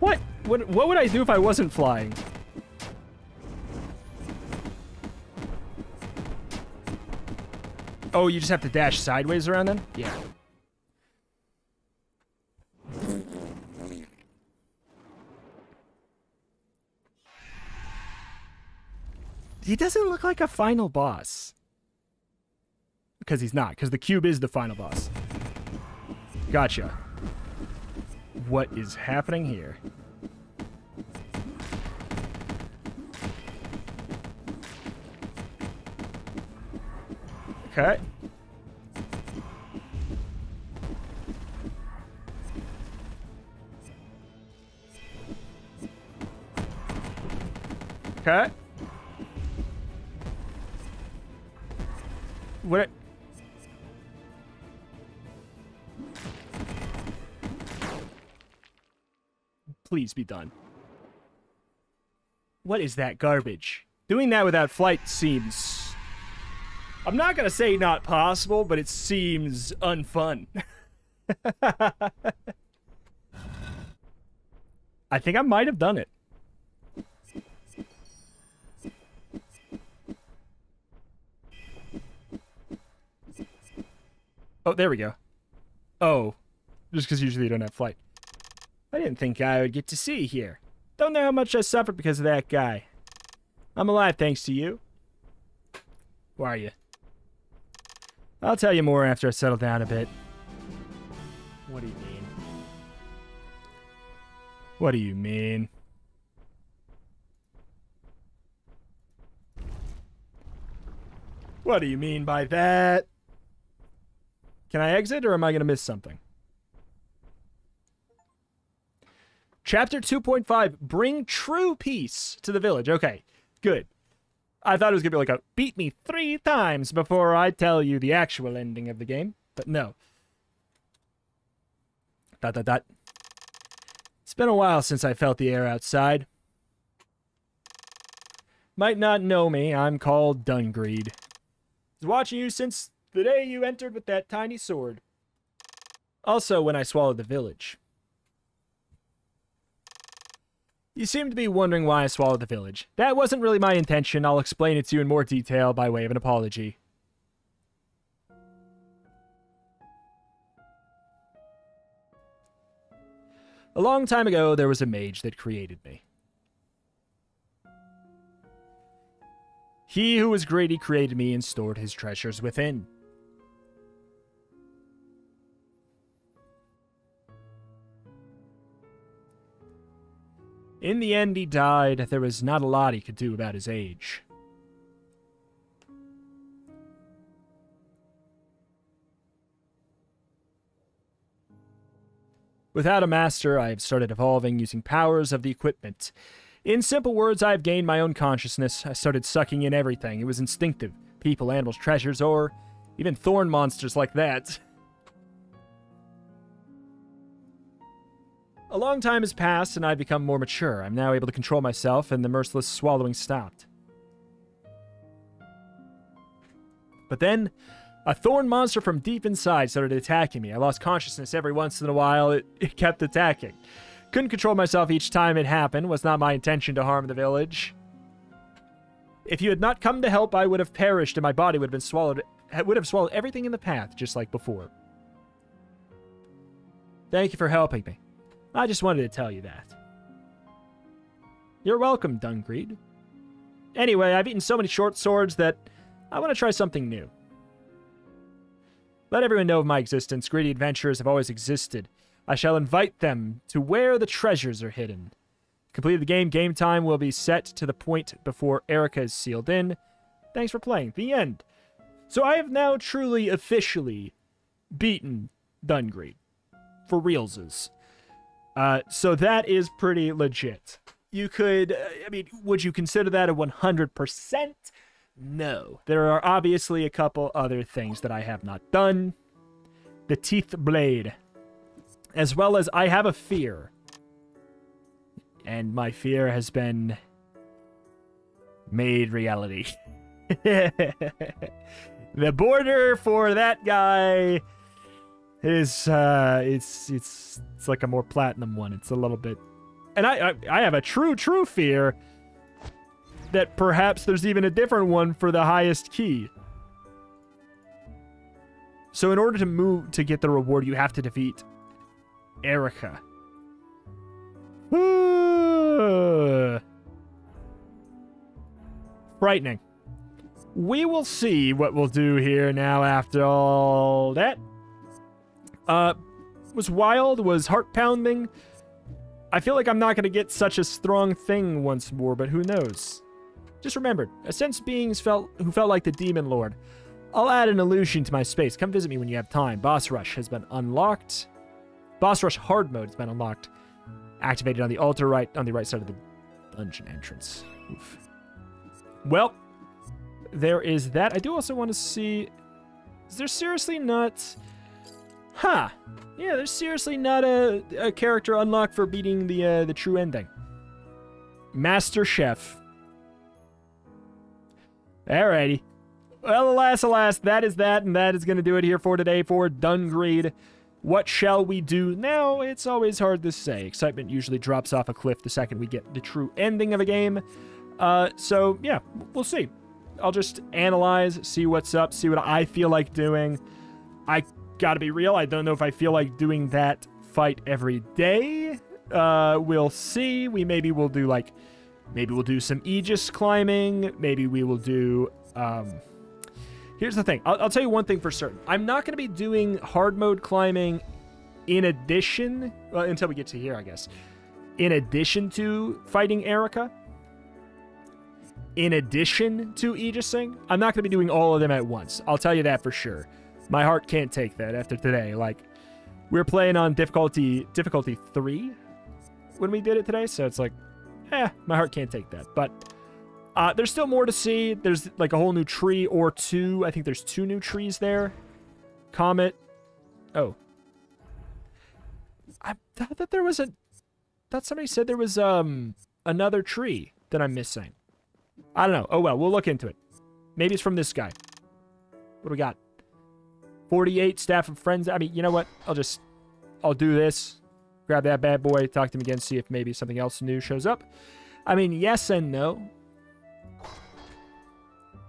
What? What, what would I do if I wasn't flying? Oh, you just have to dash sideways around them? Yeah. He doesn't look like a final boss. Because he's not, because the cube is the final boss. Gotcha. What is happening here? Okay. Okay. What? Please be done. What is that garbage? Doing that without flight seems... I'm not to say not possible, but it seems unfun. I think I might have done it. Oh, there we go. Oh, just because usually you don't have flight. I didn't think I would get to see here. Don't know how much I suffered because of that guy. I'm alive thanks to you. Who are you? I'll tell you more after I settle down a bit. What do you mean? What do you mean? What do you mean by that? Can I exit or am I going to miss something? Chapter 2.5 Bring true peace to the village. Okay, good. I thought it was going to be like a beat me three times before I tell you the actual ending of the game, but no. Dot, dot, dot. It's been a while since I felt the air outside. Might not know me, I'm called Dungreed. Was watching you since the day you entered with that tiny sword. Also, when I swallowed the village. You seem to be wondering why I swallowed the village. That wasn't really my intention. I'll explain it to you in more detail by way of an apology. A long time ago, there was a mage that created me. He who was greedy created me and stored his treasures within. In the end, he died. There was not a lot he could do about his age. Without a master, I have started evolving using powers of the equipment. In simple words, I have gained my own consciousness. I started sucking in everything. It was instinctive. People, animals, treasures, or even thorn monsters like that. A long time has passed and I've become more mature. I'm now able to control myself and the merciless swallowing stopped. But then, a thorn monster from deep inside started attacking me. I lost consciousness every once in a while. It, it kept attacking. Couldn't control myself each time it happened. Was not my intention to harm the village. If you had not come to help, I would have perished and my body would have been swallowed would have swallowed everything in the path, just like before. Thank you for helping me. I just wanted to tell you that. You're welcome, Dungreed. Anyway, I've eaten so many short swords that I want to try something new. Let everyone know of my existence. Greedy adventurers have always existed. I shall invite them to where the treasures are hidden. Completed the game. Game time will be set to the point before Erica is sealed in. Thanks for playing. The end. So I have now truly, officially beaten Dungreed. For realses. Uh, so that is pretty legit. You could, uh, I mean, would you consider that a 100%? No. There are obviously a couple other things that I have not done. The Teeth Blade. As well as I have a fear. And my fear has been made reality. the border for that guy is uh it's it's it's like a more platinum one. It's a little bit and I, I I have a true true fear that perhaps there's even a different one for the highest key. So in order to move to get the reward, you have to defeat Erica. Frightening. We will see what we'll do here now after all that. Uh, was wild, was heart pounding. I feel like I'm not going to get such a strong thing once more, but who knows? Just remembered, a sense beings felt who felt like the Demon Lord. I'll add an illusion to my space. Come visit me when you have time. Boss Rush has been unlocked. Boss Rush Hard Mode has been unlocked. Activated on the altar right on the right side of the dungeon entrance. Oof. Well, there is that. I do also want to see. Is there seriously not? Huh. Yeah, there's seriously not a, a character unlocked for beating the uh, the true ending. Master Chef. Alrighty. Well, alas, alas, that is that, and that is going to do it here for today for Dungreed. What shall we do now? It's always hard to say. Excitement usually drops off a cliff the second we get the true ending of a game. Uh, so, yeah, we'll see. I'll just analyze, see what's up, see what I feel like doing. I gotta be real, I don't know if I feel like doing that fight every day. Uh, we'll see. We maybe will do like Maybe we'll do some Aegis climbing. Maybe we will do. Um, here's the thing. I'll, I'll tell you one thing for certain. I'm not going to be doing hard mode climbing in addition, well, until we get to here, I guess. In addition to fighting Erica. In addition to Aegising, I'm not going to be doing all of them at once. I'll tell you that for sure. My heart can't take that after today. Like, we're playing on difficulty difficulty three when we did it today, so it's like, eh, my heart can't take that. But uh, there's still more to see. There's like a whole new tree or two. I think there's two new trees there. Comet. Oh. I thought that there was a. Thought somebody said there was um another tree that I'm missing. I don't know. Oh well, we'll look into it. Maybe it's from this guy. What do we got? 48 staff and friends. I mean, you know what? I'll just I'll do this. Grab that bad boy, talk to him again, see if maybe something else new shows up. I mean, yes and no.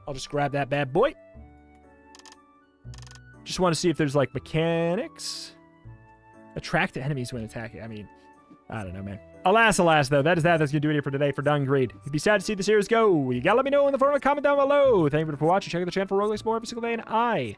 I'll just grab that bad boy. Just want to see if there's like mechanics. Attract enemies when attacking. I mean, I don't know, man. Alas, alas, though, that is that. That's going to do it here for today for Dungreed. If you'd be sad to see the series go, you got to let me know in the form of a comment down below. Thank you for watching. Check out the channel for roguelikes more every single day, and I,